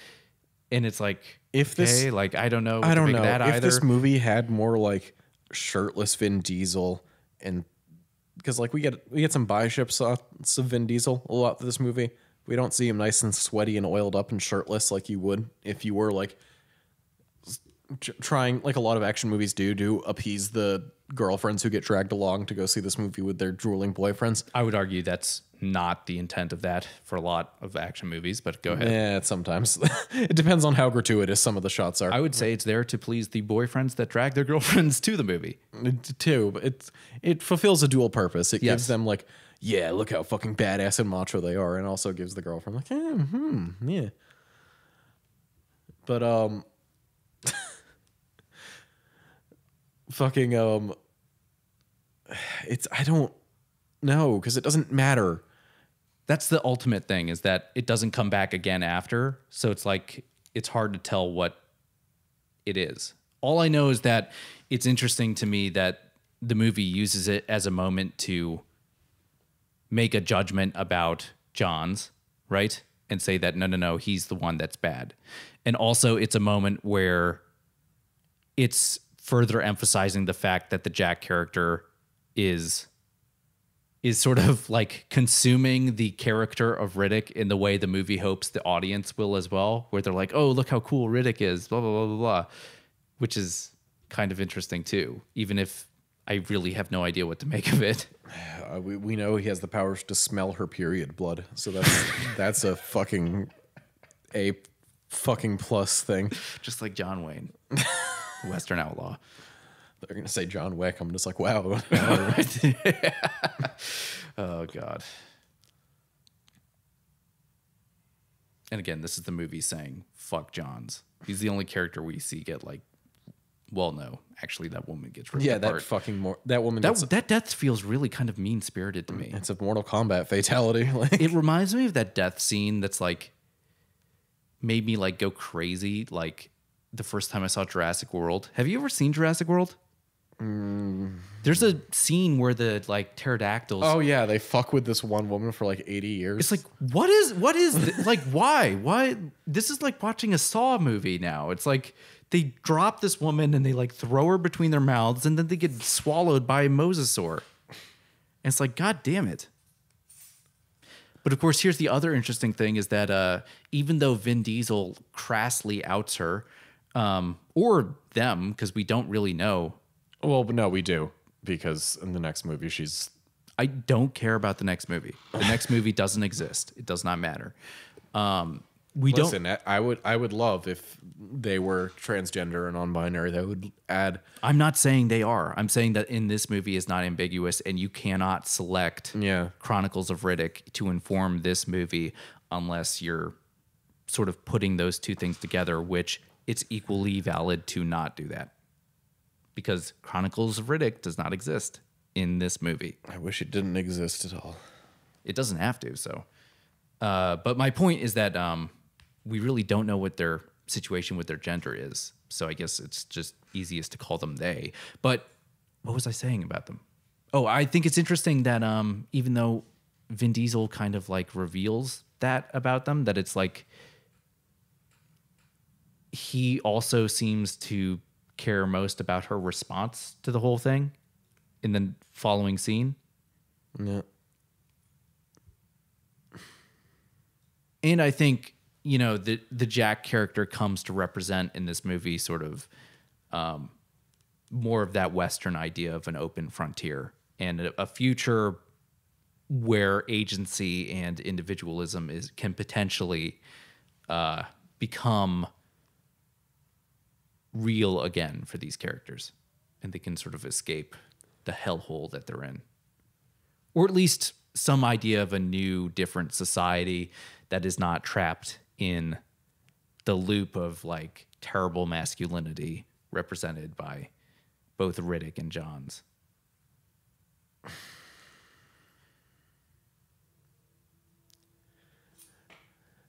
and it's like If this- like i don't know I don't know. that if either this movie had more like shirtless Vin Diesel and because like we get we get some bi-ship shots of Vin Diesel a lot for this movie. We don't see him nice and sweaty and oiled up and shirtless like you would if you were like trying like a lot of action movies do to appease the girlfriends who get dragged along to go see this movie with their drooling boyfriends. i would argue that's not the intent of that for a lot of action movies but go ahead Yeah, sometimes it depends on how gratuitous some of the shots are. i would say it's there to please the boyfriends that drag their girlfriends to the movie too. But it it fulfills a dual purpose. It Yes. gives them like, yeah, look how fucking badass and macho they are, and also gives the girlfriend like, eh, hmm, yeah. But um, fucking um, it's I don't know because it doesn't matter. that's the ultimate thing is that it doesn't come back again after so it's like it's hard to tell what it is all i know is that it's interesting to me that the movie uses it as a moment to make a judgment about johns right? And say that no no no he's the one that's bad. And also it's a moment where it's further emphasizing the fact that the jack character is is sort of like consuming the character of Riddick in the way the movie hopes the audience will as well, where they're like, oh, look how cool Riddick is, blah, blah, blah, blah, blah, which is kind of interesting too, even if I really have no idea what to make of it. Uh, we we know he has the powers to smell her period blood, so that's that's a fucking a fucking plus thing. Just like John Wayne, Western outlaw. They're gonna say John Wick. I'm just like, wow. Oh, God. And again, this is the movie saying, fuck Johns. He's the only character we see get like, well, no, actually, that woman gets ripped yeah, apart. that fucking more that woman. gets, That, that death feels really kind of mean spirited to me. it's a Mortal Kombat fatality. Like, It reminds me of that death scene that's like made me like go crazy. Like the first time I saw Jurassic World. Have you ever seen Jurassic World? Mm. There's a scene where the like pterodactyls. oh yeah, they fuck with this one woman for like 80 years. It's like what is what is like why why this is like watching a Saw movie now. It's like they drop this woman and they like throw her between their mouths and then they get swallowed by a mosasaur. And it's like god damn it. But of course, here's the other interesting thing: is that uh, even though Vin Diesel crassly outs her, um, or them, because we don't really know. well, no, we do because in the next movie she's I don't care about the next movie. The next movie doesn't exist. It does not matter. Um, we don't. Listen, I- I would I would love if they were transgender and non-binary. That would add I'm not saying they are. I'm saying that in this movie is not ambiguous, and you cannot select Yeah. Chronicles of Riddick to inform this movie unless you're sort of putting those two things together, which it's equally valid to not do that. Because Chronicles of Riddick does not exist in this movie. I wish it didn't exist at all. It doesn't have to. So, uh, but my point is that um, we really don't know what their situation with their gender is. So I guess it's just easiest to call them they. But what was I saying about them? Oh, I think it's interesting that um, even though Vin Diesel kind of like reveals that about them, that it's like he also seems to care most about her response to the whole thing in the following scene. Yeah. and I think you know the the Jack character comes to represent in this movie sort of um, more of that Western idea of an open frontier and a, a future where agency and individualism is can potentially uh, become real again for these characters, and they can sort of escape the hellhole that they're in, or at least some idea of a new, different society that is not trapped in the loop of like terrible masculinity represented by both Riddick and Johns.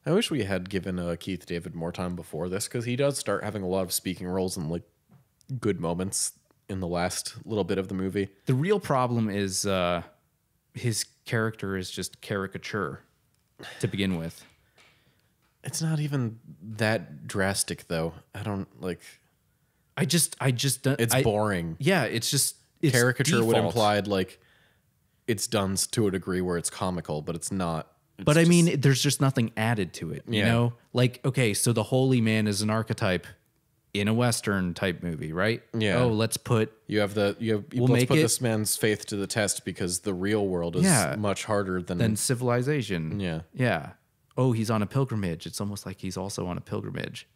I wish we had given uh, Keith David more time before this because he does start having a lot of speaking roles and like good moments in the last little bit of the movie. The real problem is uh, his character is just caricature to begin with. It's not even that drastic though. I don't like. I just, I just, don't- It's I- boring. Yeah, it's just it's Caricature would default. imply like it's done to a degree where it's comical, but it's not. It's But I just- mean, there's just nothing added to it. You Yeah. know, like okay, so the holy man is an archetype in a western type movie, right? Yeah. Oh, let's put you have the you have We'll let's make put it- this man's faith to the test because the real world is Yeah. much harder than then civilization. Yeah. Yeah. Oh, he's on a pilgrimage. It's almost like he's also on a pilgrimage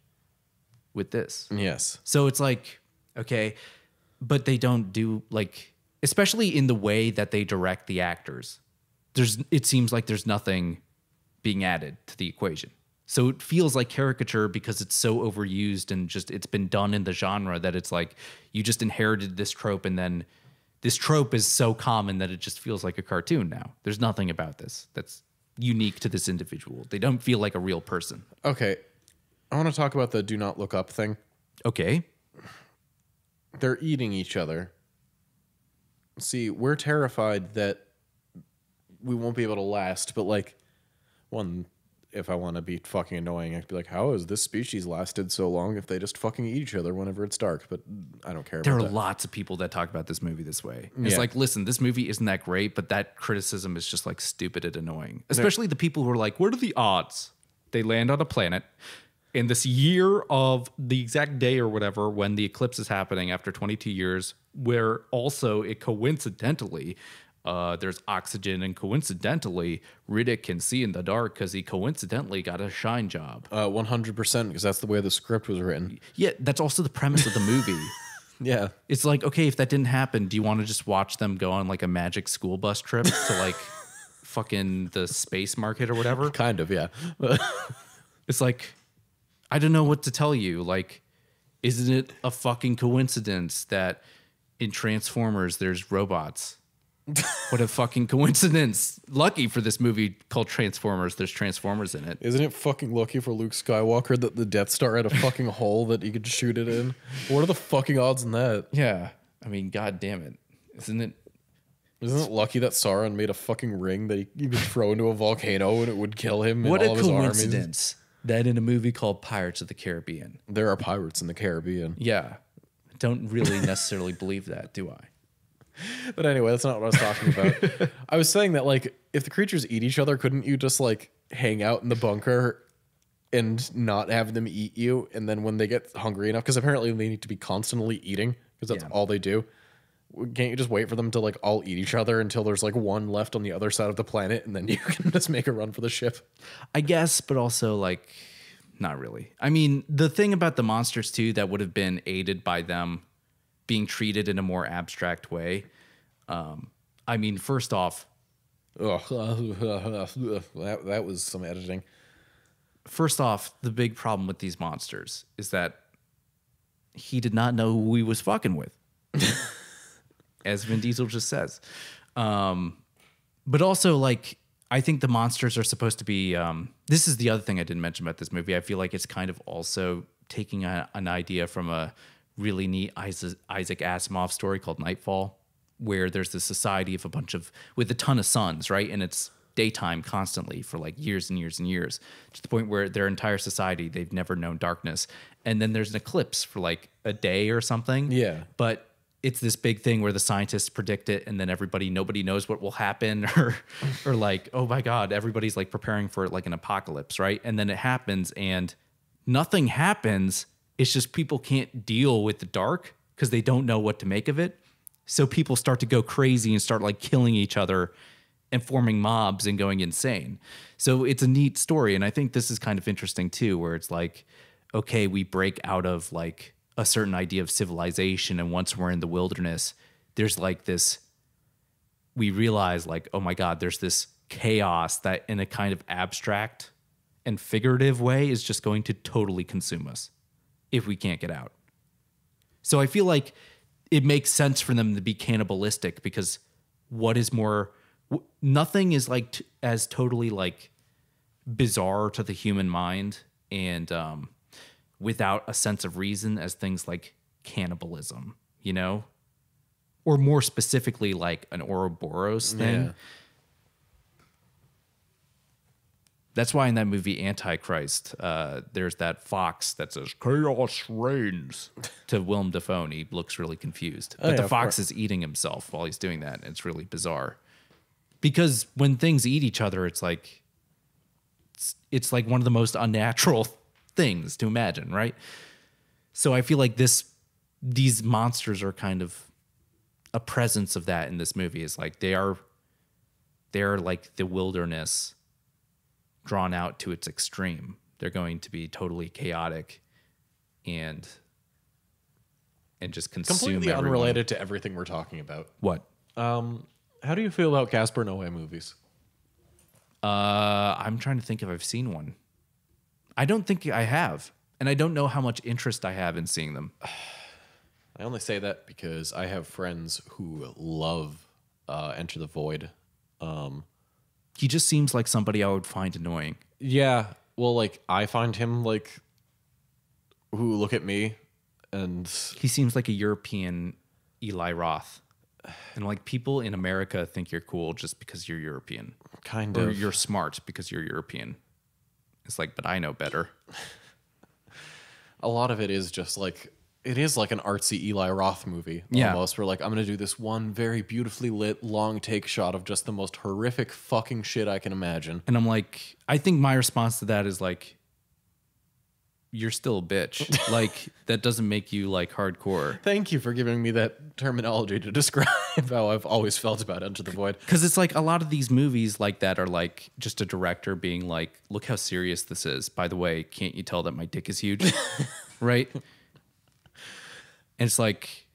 with this. yes. So it's like, okay, but they don't do like especially in the way that they direct the actors. There's it seems like there's nothing being added to the equation. So it feels like caricature because it's so overused and just it's been done in the genre that it's like you just inherited this trope and then this trope is so common that it just feels like a cartoon now. There's nothing about this that's unique to this individual. They don't feel like a real person. Okay. I want to talk about the do not look up thing. Okay. They're eating each other. See, we're terrified that we won't be able to last, but like one if I want to be fucking annoying, I could be like, how has this species lasted so long if they just fucking eat each other whenever it's dark? But I don't care There are that. lots of people that talk about this movie this way. It's Yeah. like, listen, this movie isn't that great, but that criticism is just like stupid and annoying. Especially the people who are like, what are the odds they land on a planet in this year of the exact day or whatever when the eclipse is happening after 22 years, where also it coincidentally uh, there's oxygen, and coincidentally, Riddick can see in the dark because he coincidentally got a shine job. Uh, 100% because that's the way the script was written. Yeah, that's also the premise of the movie. Yeah. It's like, okay, if that didn't happen, do you want to just watch them go on like a magic school bus trip to like fucking the space market or whatever? Kind of, yeah. It's like, I don't know what to tell you. Like, isn't it a fucking coincidence that in Transformers there's robots? What a fucking coincidence. Lucky for this movie called Transformers, there's Transformers in it. Isn't it fucking lucky for Luke Skywalker that the Death Star had a fucking hole that he could shoot it in? What are the fucking odds in that? Yeah. I mean, god damn it. Isn't it Isn't it lucky that Sauron made a fucking ring that he, you could throw into a volcano and it would kill him? and what all a of his armies? coincidence that in a movie called Pirates of the Caribbean, There are pirates in the Caribbean. Yeah. Don't really necessarily believe that, do I? But anyway, that's not what I was talking about. I was saying that like if the creatures eat each other, couldn't you just like hang out in the bunker and not have them eat you? And then when they get hungry enough, because apparently they need to be constantly eating because that's Yeah. all they do. Can't you just wait for them to like all eat each other until there's like one left on the other side of the planet, and then you can just make a run for the ship? I guess, but also like not really. I mean, the thing about the monsters too that would have been aided by them being treated in a more abstract way. Um, I mean, first off, Ugh, that that was some editing. first off, the big problem with these monsters is that he did not know who he was fucking with, as Vin Diesel just says. Um, but also, like, I think the monsters are supposed to be. Um, this is the other thing I didn't mention about this movie. I feel like it's kind of also taking a, an idea from a really neat Isaac, Asimov story called Nightfall, where there's this society of a bunch of with a ton of suns, right? And it's daytime constantly for like years and years and years to the point where their entire society they've never known darkness and then there's an eclipse for like a day or something Yeah. but it's this big thing where the scientists predict it and then everybody nobody knows what will happen or or like oh my god everybody's like preparing for like an apocalypse right and then it happens and nothing happens it's just people can't deal with the dark because they don't know what to make of it. So people start to go crazy and start like killing each other and forming mobs and going insane. So it's a neat story. And I think this is kind of interesting too, where it's like, okay, we break out of like a certain idea of civilization. And once we're in the wilderness, there's like this, we realize like, oh my God, there's this chaos that in a kind of abstract and figurative way is just going to totally consume us if we can't get out. So I feel like it makes sense for them to be cannibalistic because what is more nothing is like t- as totally like bizarre to the human mind and um without a sense of reason as things like cannibalism, you know? Or more specifically like an Ouroboros thing. Yeah. That's why in that movie Antichrist, uh, there's that fox that says "Chaos reigns" to Willem Dafoe, and he looks really confused. But yeah, the fox is eating himself while he's doing that, and it's really bizarre. Because when things eat each other, it's like it's, it's like one of the most unnatural things to imagine, right? So I feel like this these monsters are kind of a presence of that in this movie. Is like they are they're like the wilderness drawn out to its extreme. They're going to be totally chaotic and and just consume Completely everyone. unrelated to everything we're talking about. What? Um, how do you feel about Gaspar Noé movies? Uh, I'm trying to think if I've seen one. I don't think I have, and I don't know how much interest I have in seeing them. I only say that because I have friends who love uh, Enter the Void. He just seems like somebody I would find annoying. Yeah, well, like I find him like who look at me and He seems like a European Eli Roth. And like people in America think you're cool just because you're European. kind Or of you're smart because you're European. It's like, but I know better. a lot of it is just like it is like an artsy Eli Roth movie Yeah. almost. Where like I'm gonna do this one very beautifully lit long take shot of just the most horrific fucking shit I can imagine. And I'm like, I think my response to that is like, you're still a bitch. like, that doesn't make you like hardcore. Thank you for giving me that terminology to describe how I've always felt about Enter the Void. Because it's like a lot of these movies like that are like just a director being like, look how serious this is. By the way, can't you tell that my dick is huge? right? And it's like,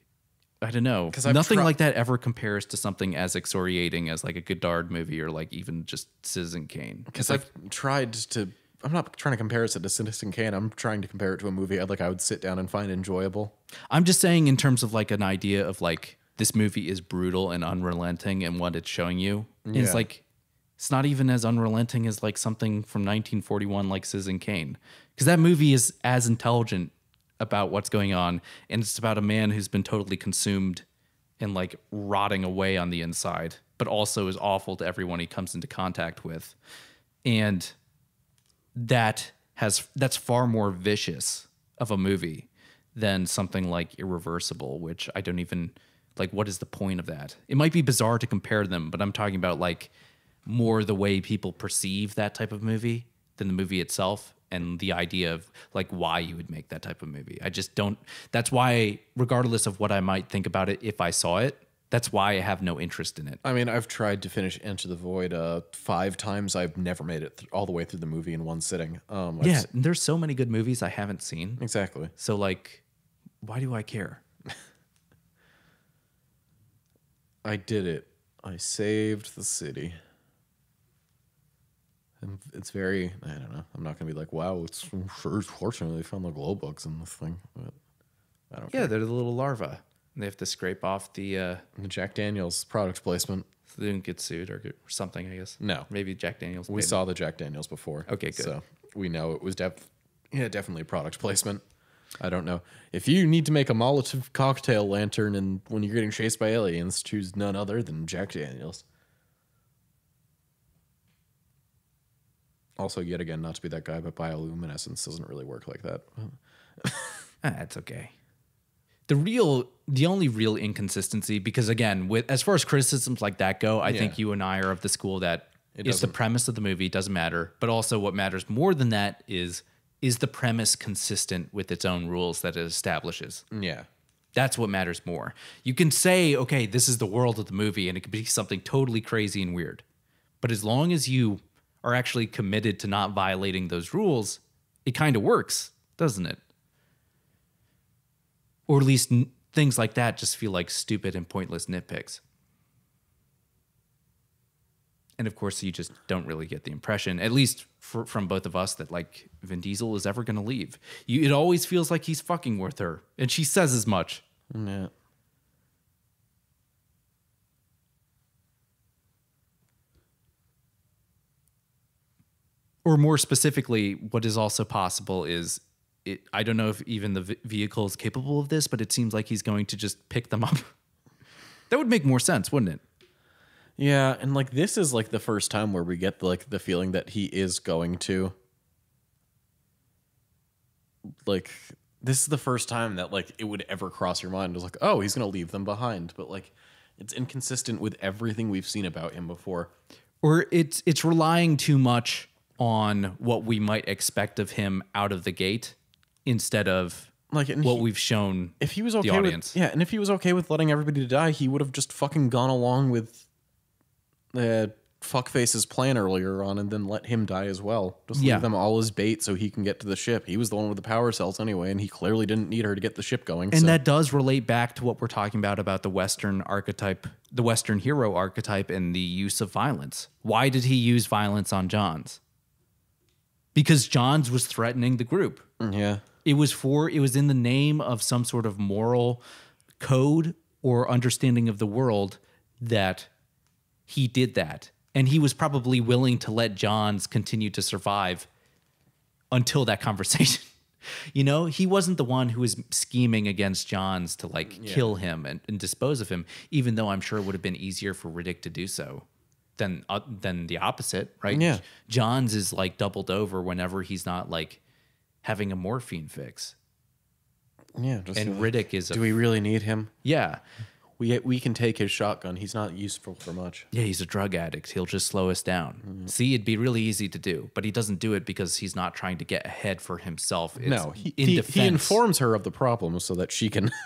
I don't know. Nothing like that ever compares to something as excoriating as like a Godard movie or like even just Citizen Kane. Because I've tried to. I'm not trying to compare it to Citizen Kane. I'm trying to compare it to a movie I'd like I would sit down and find enjoyable. I'm just saying in terms of like an idea of like this movie is brutal and unrelenting and what it's showing you. And It's like it's not even as unrelenting as like something from 1941 like Citizen Kane. Because that movie is as intelligent about what's going on and it's about a man who's been totally consumed and like rotting away on the inside, but also is awful to everyone he comes into contact with. And that has that's far more vicious of a movie than something like Irreversible, which I don't even like. What is the point of that? It might be bizarre to compare them, but I'm talking about like more the way people perceive that type of movie than the movie itself and the idea of like why you would make that type of movie. I just don't. That's why, regardless of what I might think about it, if I saw it, that's why I have no interest in it. I mean, I've tried to finish Enter the Void uh, five times. I've never made it th- all the way through the movie in one sitting. Um, I've Yeah, s- there's so many good movies I haven't seen. exactly. So like, why do I care? I did it. I saved the city. And it's very, I don't know. I'm not going to be like, wow, it's sure, fortunately they found the glow bugs in this thing. But I don't Yeah, they're the little larvae. And they have to scrape off the. Uh, Jack Daniels product placement. so they don't get sued or, get, or something. I guess. No. Maybe Jack Daniels. We saw the Jack Daniels before. Okay, good. So we know it was def- yeah, definitely product placement. I don't know. If you need to make a Molotov cocktail lantern and when you're getting chased by aliens, choose none other than Jack Daniels. Also, yet again, not to be that guy, but bioluminescence doesn't really work like that. Ah, that's okay. The real, the only real inconsistency, because again, with as far as criticisms like that go, I think you and I are of the school that It is the premise of the movie doesn't matter, but also what matters more than that is is the premise consistent with its own rules that it establishes. Yeah. That's what matters more. You can say, okay, this is the world of the movie, and it could be something totally crazy and weird. But as long as you are actually committed to not violating those rules, it kind of works, doesn't it? Or at least n- things like that just feel like stupid and pointless nitpicks. And of course, you just don't really get the impression, at least for, from both of us, that like Vin Diesel is ever going to leave. You, it always feels like he's fucking with her, and she says as much. Yeah. Or more specifically, what is also possible is it, I don't know if even the vehicle is capable of this, but it seems like he's going to just pick them up. that would make more sense, wouldn't it? Yeah, and like this is like the first time where we get like the feeling that he is going to like this is the first time that like it would ever cross your mind. It was like, oh, he's gonna leave them behind. But like it's inconsistent with everything we've seen about him before. or it's it's relying too much on what we might expect of him out of the gate instead of Like what he- we've shown if he was okay audience. with yeah, and if he was okay with letting everybody die, he would have just fucking gone along with the fuckface's plan earlier on and then let him die as well. Just Yeah. leave them all as bait so he can get to the ship. He was the one with the power cells anyway, and he clearly didn't need her to get the ship going. and so. that does relate back to what we're talking about about the western archetype the western hero archetype and the use of violence why did he use violence on johns because johns was threatening the group. Mm, yeah. it was for it was in the name of some sort of moral code or understanding of the world that he did that. And he was probably willing to let johns continue to survive until that conversation. You know he wasn't the one who was scheming against johns to like kill him and, and dispose of him even though i'm sure it would have been easier for riddick to do so than uh, than the opposite right Yeah. johns is like doubled over whenever he's not like having a morphine fix Yeah. Just and like, riddick is a, do we really need him? yeah We we can take his shotgun. He's not useful for much. yeah he's a drug addict he'll just slow us down see it'd be really easy to do but he doesn't do it because he's not trying to get ahead for himself it's no, he, in he, he informs her of the problem so that she can.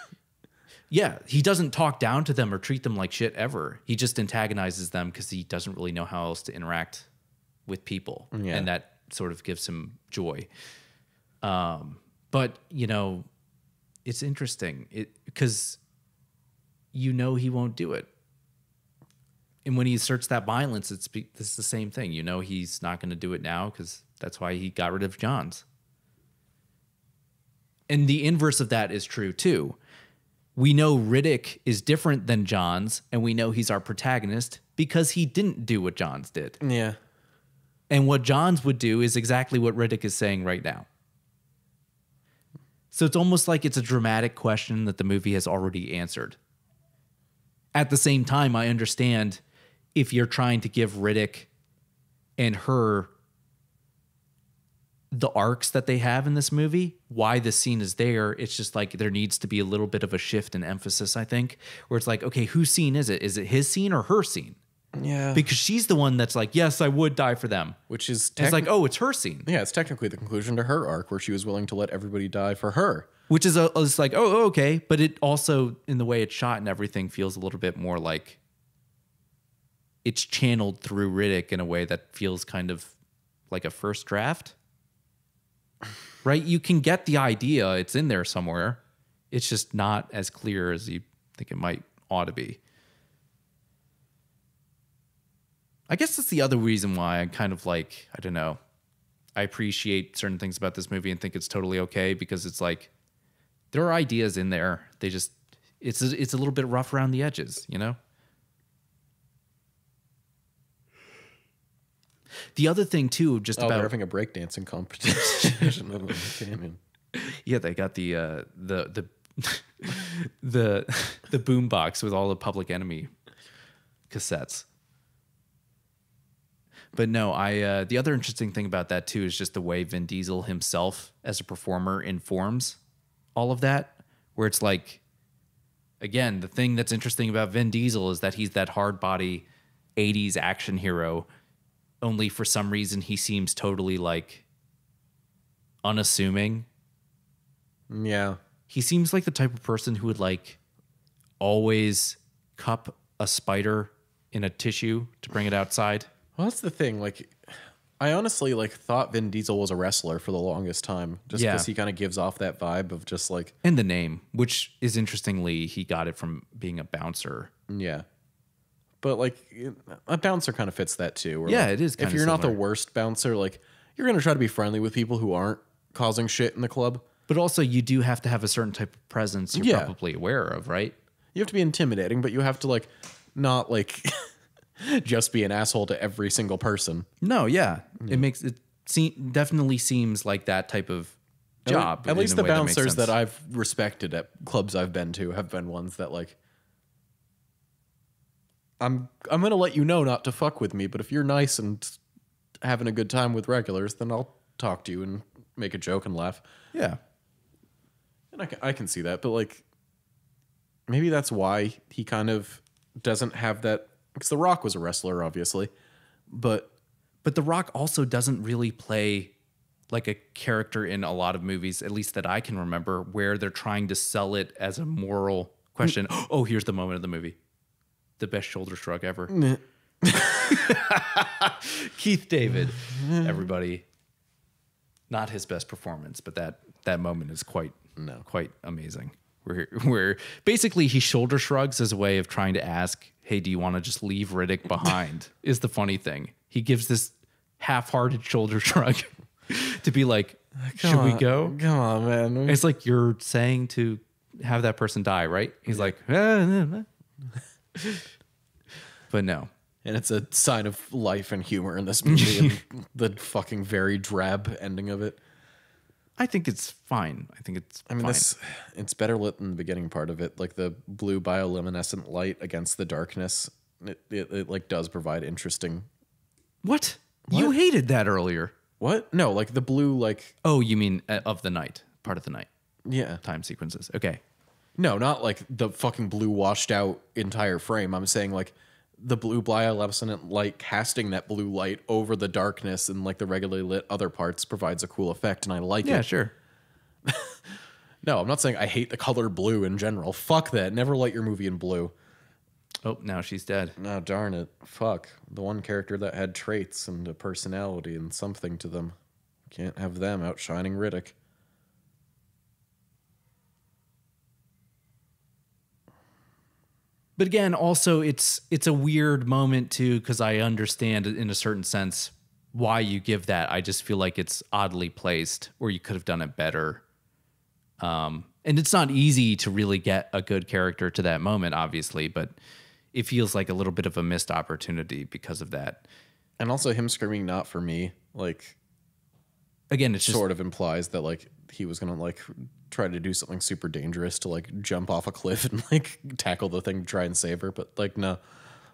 Yeah, he doesn't talk down to them or treat them like shit ever. He just antagonizes them because he doesn't really know how else to interact with people, Yeah. and that sort of gives him joy. Um, but you know, it's interesting it because you know he won't do it, and when he asserts that violence, it's it's the same thing. You know he's not going to do it now because that's why he got rid of Johns. And the inverse of that is true too we know Riddick is different than Johns, and we know he's our protagonist because he didn't do what Johns did. yeah. And what Johns would do is exactly what Riddick is saying right now. So it's almost like it's a dramatic question that the movie has already answered. At the same time, I understand if you're trying to give Riddick and her the arcs that they have in this movie, why this scene is there, it's just like there needs to be a little bit of a shift in emphasis, I think, where it's like, okay, whose scene is it? Is it his scene or her scene? Yeah. Because she's the one that's like, yes, I would die for them. Which is it's like, oh, it's her scene, yeah, it's technically the conclusion to her arc where she was willing to let everybody die for her. which is a, it's like, oh, oh, okay. But it also, in the way it's shot and everything, feels a little bit more like it's channeled through Riddick in a way that feels kind of like a first draft. Right? You can get the idea, it's in there somewhere. It's just not as clear as you think it might ought to be. I guess that's the other reason why I kind of like, I don't know, I appreciate certain things about this movie and think it's totally okay because it's like there are ideas in there. They just it's a, it's a little bit rough around the edges, you know. The other thing too, just Oh, about having a breakdancing competition. in the canyon. yeah, they got the uh, the the the the boom box with all the Public Enemy cassettes. But no, I uh, the other interesting thing about that too is just the way Vin Diesel himself as a performer informs all of that, where it's like, again, the thing that's interesting about Vin Diesel is that he's that hard body '80s action hero. Only for some reason he seems totally like unassuming Yeah. he seems like the type of person who would like always cup a spider in a tissue to bring it outside. Well, that's the thing. Like, I honestly like thought Vin Diesel was a wrestler for the longest time, just Yeah. because he kind of gives off that vibe of just like, And the name, which is interestingly, he got it from being a bouncer. yeah. But like, a bouncer kind of fits that too. Yeah, like, it is If you're not the worst bouncer, like, you're gonna try to be friendly with people who aren't causing shit in the club. But also, you do have to have a certain type of presence you're Yeah. probably aware of, right? You have to be intimidating, but you have to like not like just be an asshole to every single person. No, yeah, it makes it se- definitely seems like that type of job. At least the way that bouncers that. I've respected at clubs I've been to have been ones that like I'm I'm gonna let you know not to fuck with me, but if you're nice and having a good time with regulars, then I'll talk to you and make a joke and laugh. yeah, And I can, I can see that, but like maybe that's why he kind of doesn't have that because The Rock was a wrestler, obviously, but But The Rock also doesn't really play like a character in a lot of movies, at least that I can remember, where they're trying to sell it as a moral question. Mm. oh, here's the moment of the movie. The best shoulder shrug ever. Keith David, everybody. Not his best performance, but that that moment is quite No. quite amazing. Where where basically he shoulder shrugs as a way of trying to ask, "Hey, do you want to just leave Riddick behind?" is the funny thing. He gives this half-hearted shoulder shrug to be like, "Should we go?" Come on, man. It's like you're saying to have that person die, right? He's like, "Ah, but no. And it's a sign of life and humor in this movie and the fucking very drab ending of it. I think it's fine. I think it's I mean, fine. this it's better lit than the beginning part of it. Like the blue bioluminescent light against the darkness. It, it, it like does provide interesting. what? You hated that earlier. What? No, like the blue, like Oh, you mean uh, of the night, part of the night, yeah. time sequences. Okay. No, not like the fucking blue washed out entire frame. I'm saying like the blue bioluminescent light casting that blue light over the darkness and like the regularly lit other parts provides a cool effect, and I like Yeah, it. Yeah, sure. No, I'm not saying I hate the color blue in general. Fuck that. Never light your movie in blue. Oh, now she's dead. No, darn it. Fuck. The one character that had traits and a personality and something to them. Can't have them outshining Riddick. But again, also it's it's a weird moment too because I understand in a certain sense why you give that. I just feel like it's oddly placed, or you could have done it better. Um, and it's not easy to really get a good character to that moment, obviously, but it feels like a little bit of a missed opportunity because of that. And also him screaming not for me, like Again, it's just sort of implies that like he was gonna like try to do something super dangerous to like jump off a cliff and like tackle the thing to try and save her, but like no.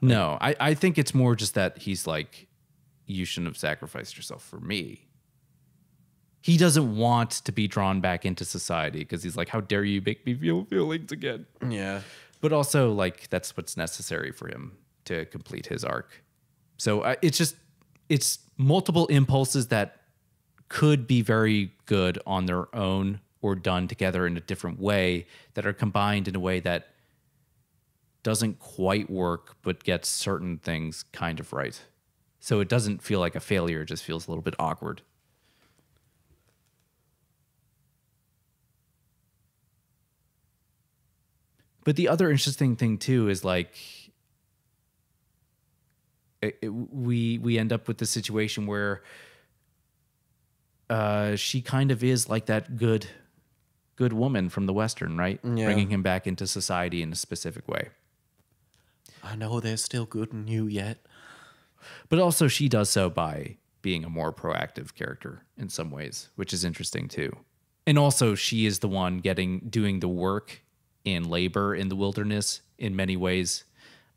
No, I, I think it's more just that he's like, you shouldn't have sacrificed yourself for me. He doesn't want to be drawn back into society because he's like, how dare you make me feel feelings again? Yeah. But also, like, that's what's necessary for him to complete his arc. So uh, it's just, it's multiple impulses that could be very good on their own or done together in a different way that are combined in a way that doesn't quite work but gets certain things kind of right. So it doesn't feel like a failure, it just feels a little bit awkward. But the other interesting thing too is like it, it- we we end up with the situation where uh, she kind of is like that good good woman from the western, right? Yeah. Bringing him back into society in a specific way. I know there's still good in you yet. But also she does so by being a more proactive character in some ways, which is interesting too. And also she is the one getting doing the work in labor in the wilderness in many ways.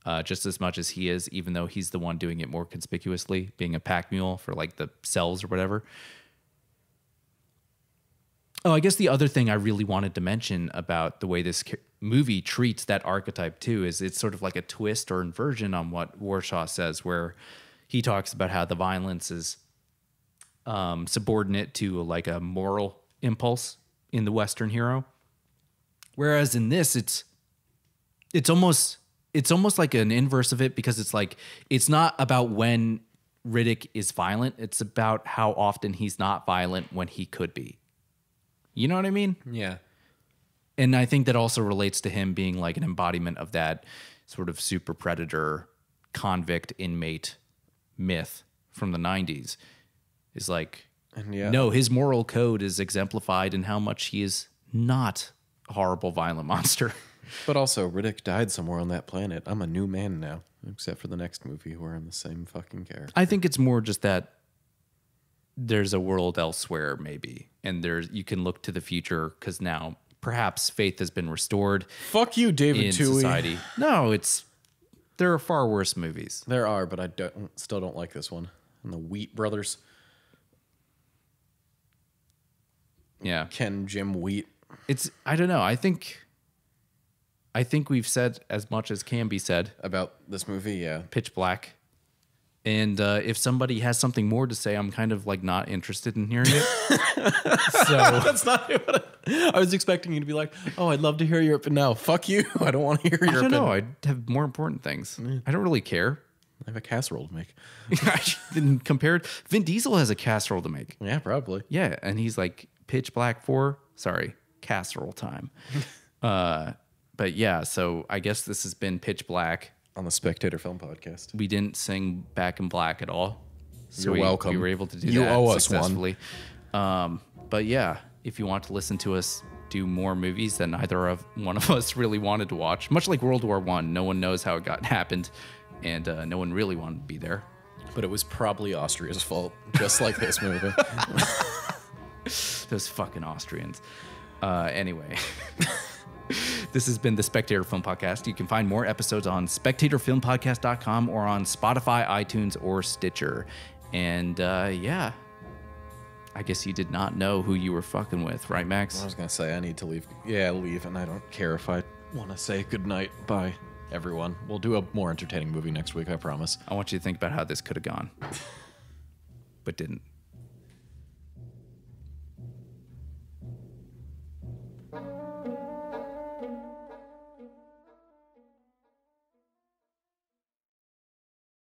Uh, just as much as he is, even though he's the one doing it more conspicuously, being a pack mule for like the cells or whatever. Oh, I guess the other thing I really wanted to mention about the way this movie treats that archetype too is it's sort of like a twist or inversion on what Warshow says, where he talks about how the violence is um, subordinate to like a moral impulse in the Western hero. Whereas in this, it's it's almost it's almost like an inverse of it because it's like it's not about when Riddick is violent. It's about how often he's not violent when he could be. You know what I mean? Yeah. And I think that also relates to him being like an embodiment of that sort of super predator convict inmate myth from the 90s. Is like And yeah. no, his moral code is exemplified in how much he is not a horrible violent monster. But also, Riddick died somewhere on that planet. I'm a new man now, except for the next movie where I'm the same fucking character. I think it's more just that there's a world elsewhere, maybe, and there's you can look to the future because now perhaps faith has been restored Fuck you, David in Twohy. society. No, it's there are far worse movies. There are, but I don't, still don't like this one. And the Wheat brothers, Yeah, Ken, Jim Wheat. it's I don't know. I think I think we've said as much as can be said. About this movie, yeah. Pitch Black. And uh, if somebody has something more to say, I'm kind of like not interested in hearing it. so That's not what I, I was expecting you to be like. Oh, I'd love to hear your opinion. No, fuck you. I don't want to hear I your don't opinion. know. I have more important things. I don't really care. I have a casserole to make. Compared, Vin Diesel has a casserole to make. Yeah, probably. Yeah, and he's like pitch black for sorry casserole time. uh, but yeah, so I guess this has been pitch black. On the Spectator Film Podcast. We didn't sing back in black at all. So You're we, welcome. We were able to do You that owe us one. successfully. Um, but yeah, if you want to listen to us do more movies that neither of one of us really wanted to watch, much like World War One, no one knows how it got happened, and uh, no one really wanted to be there. But it was probably Austria's fault, just like this movie. Those fucking Austrians. Uh, anyway, this has been the Spectator Film Podcast. You can find more episodes on spectatorfilmpodcast.com or on Spotify, iTunes, or Stitcher. And uh, yeah, I guess you did not know who you were fucking with, right, Maxx? I was gonna say I need to leave. Yeah, leave, and I don't care if I want to say goodnight. Bye, everyone. We'll do a more entertaining movie next week. I promise. I want you to think about how this could have gone, but didn't.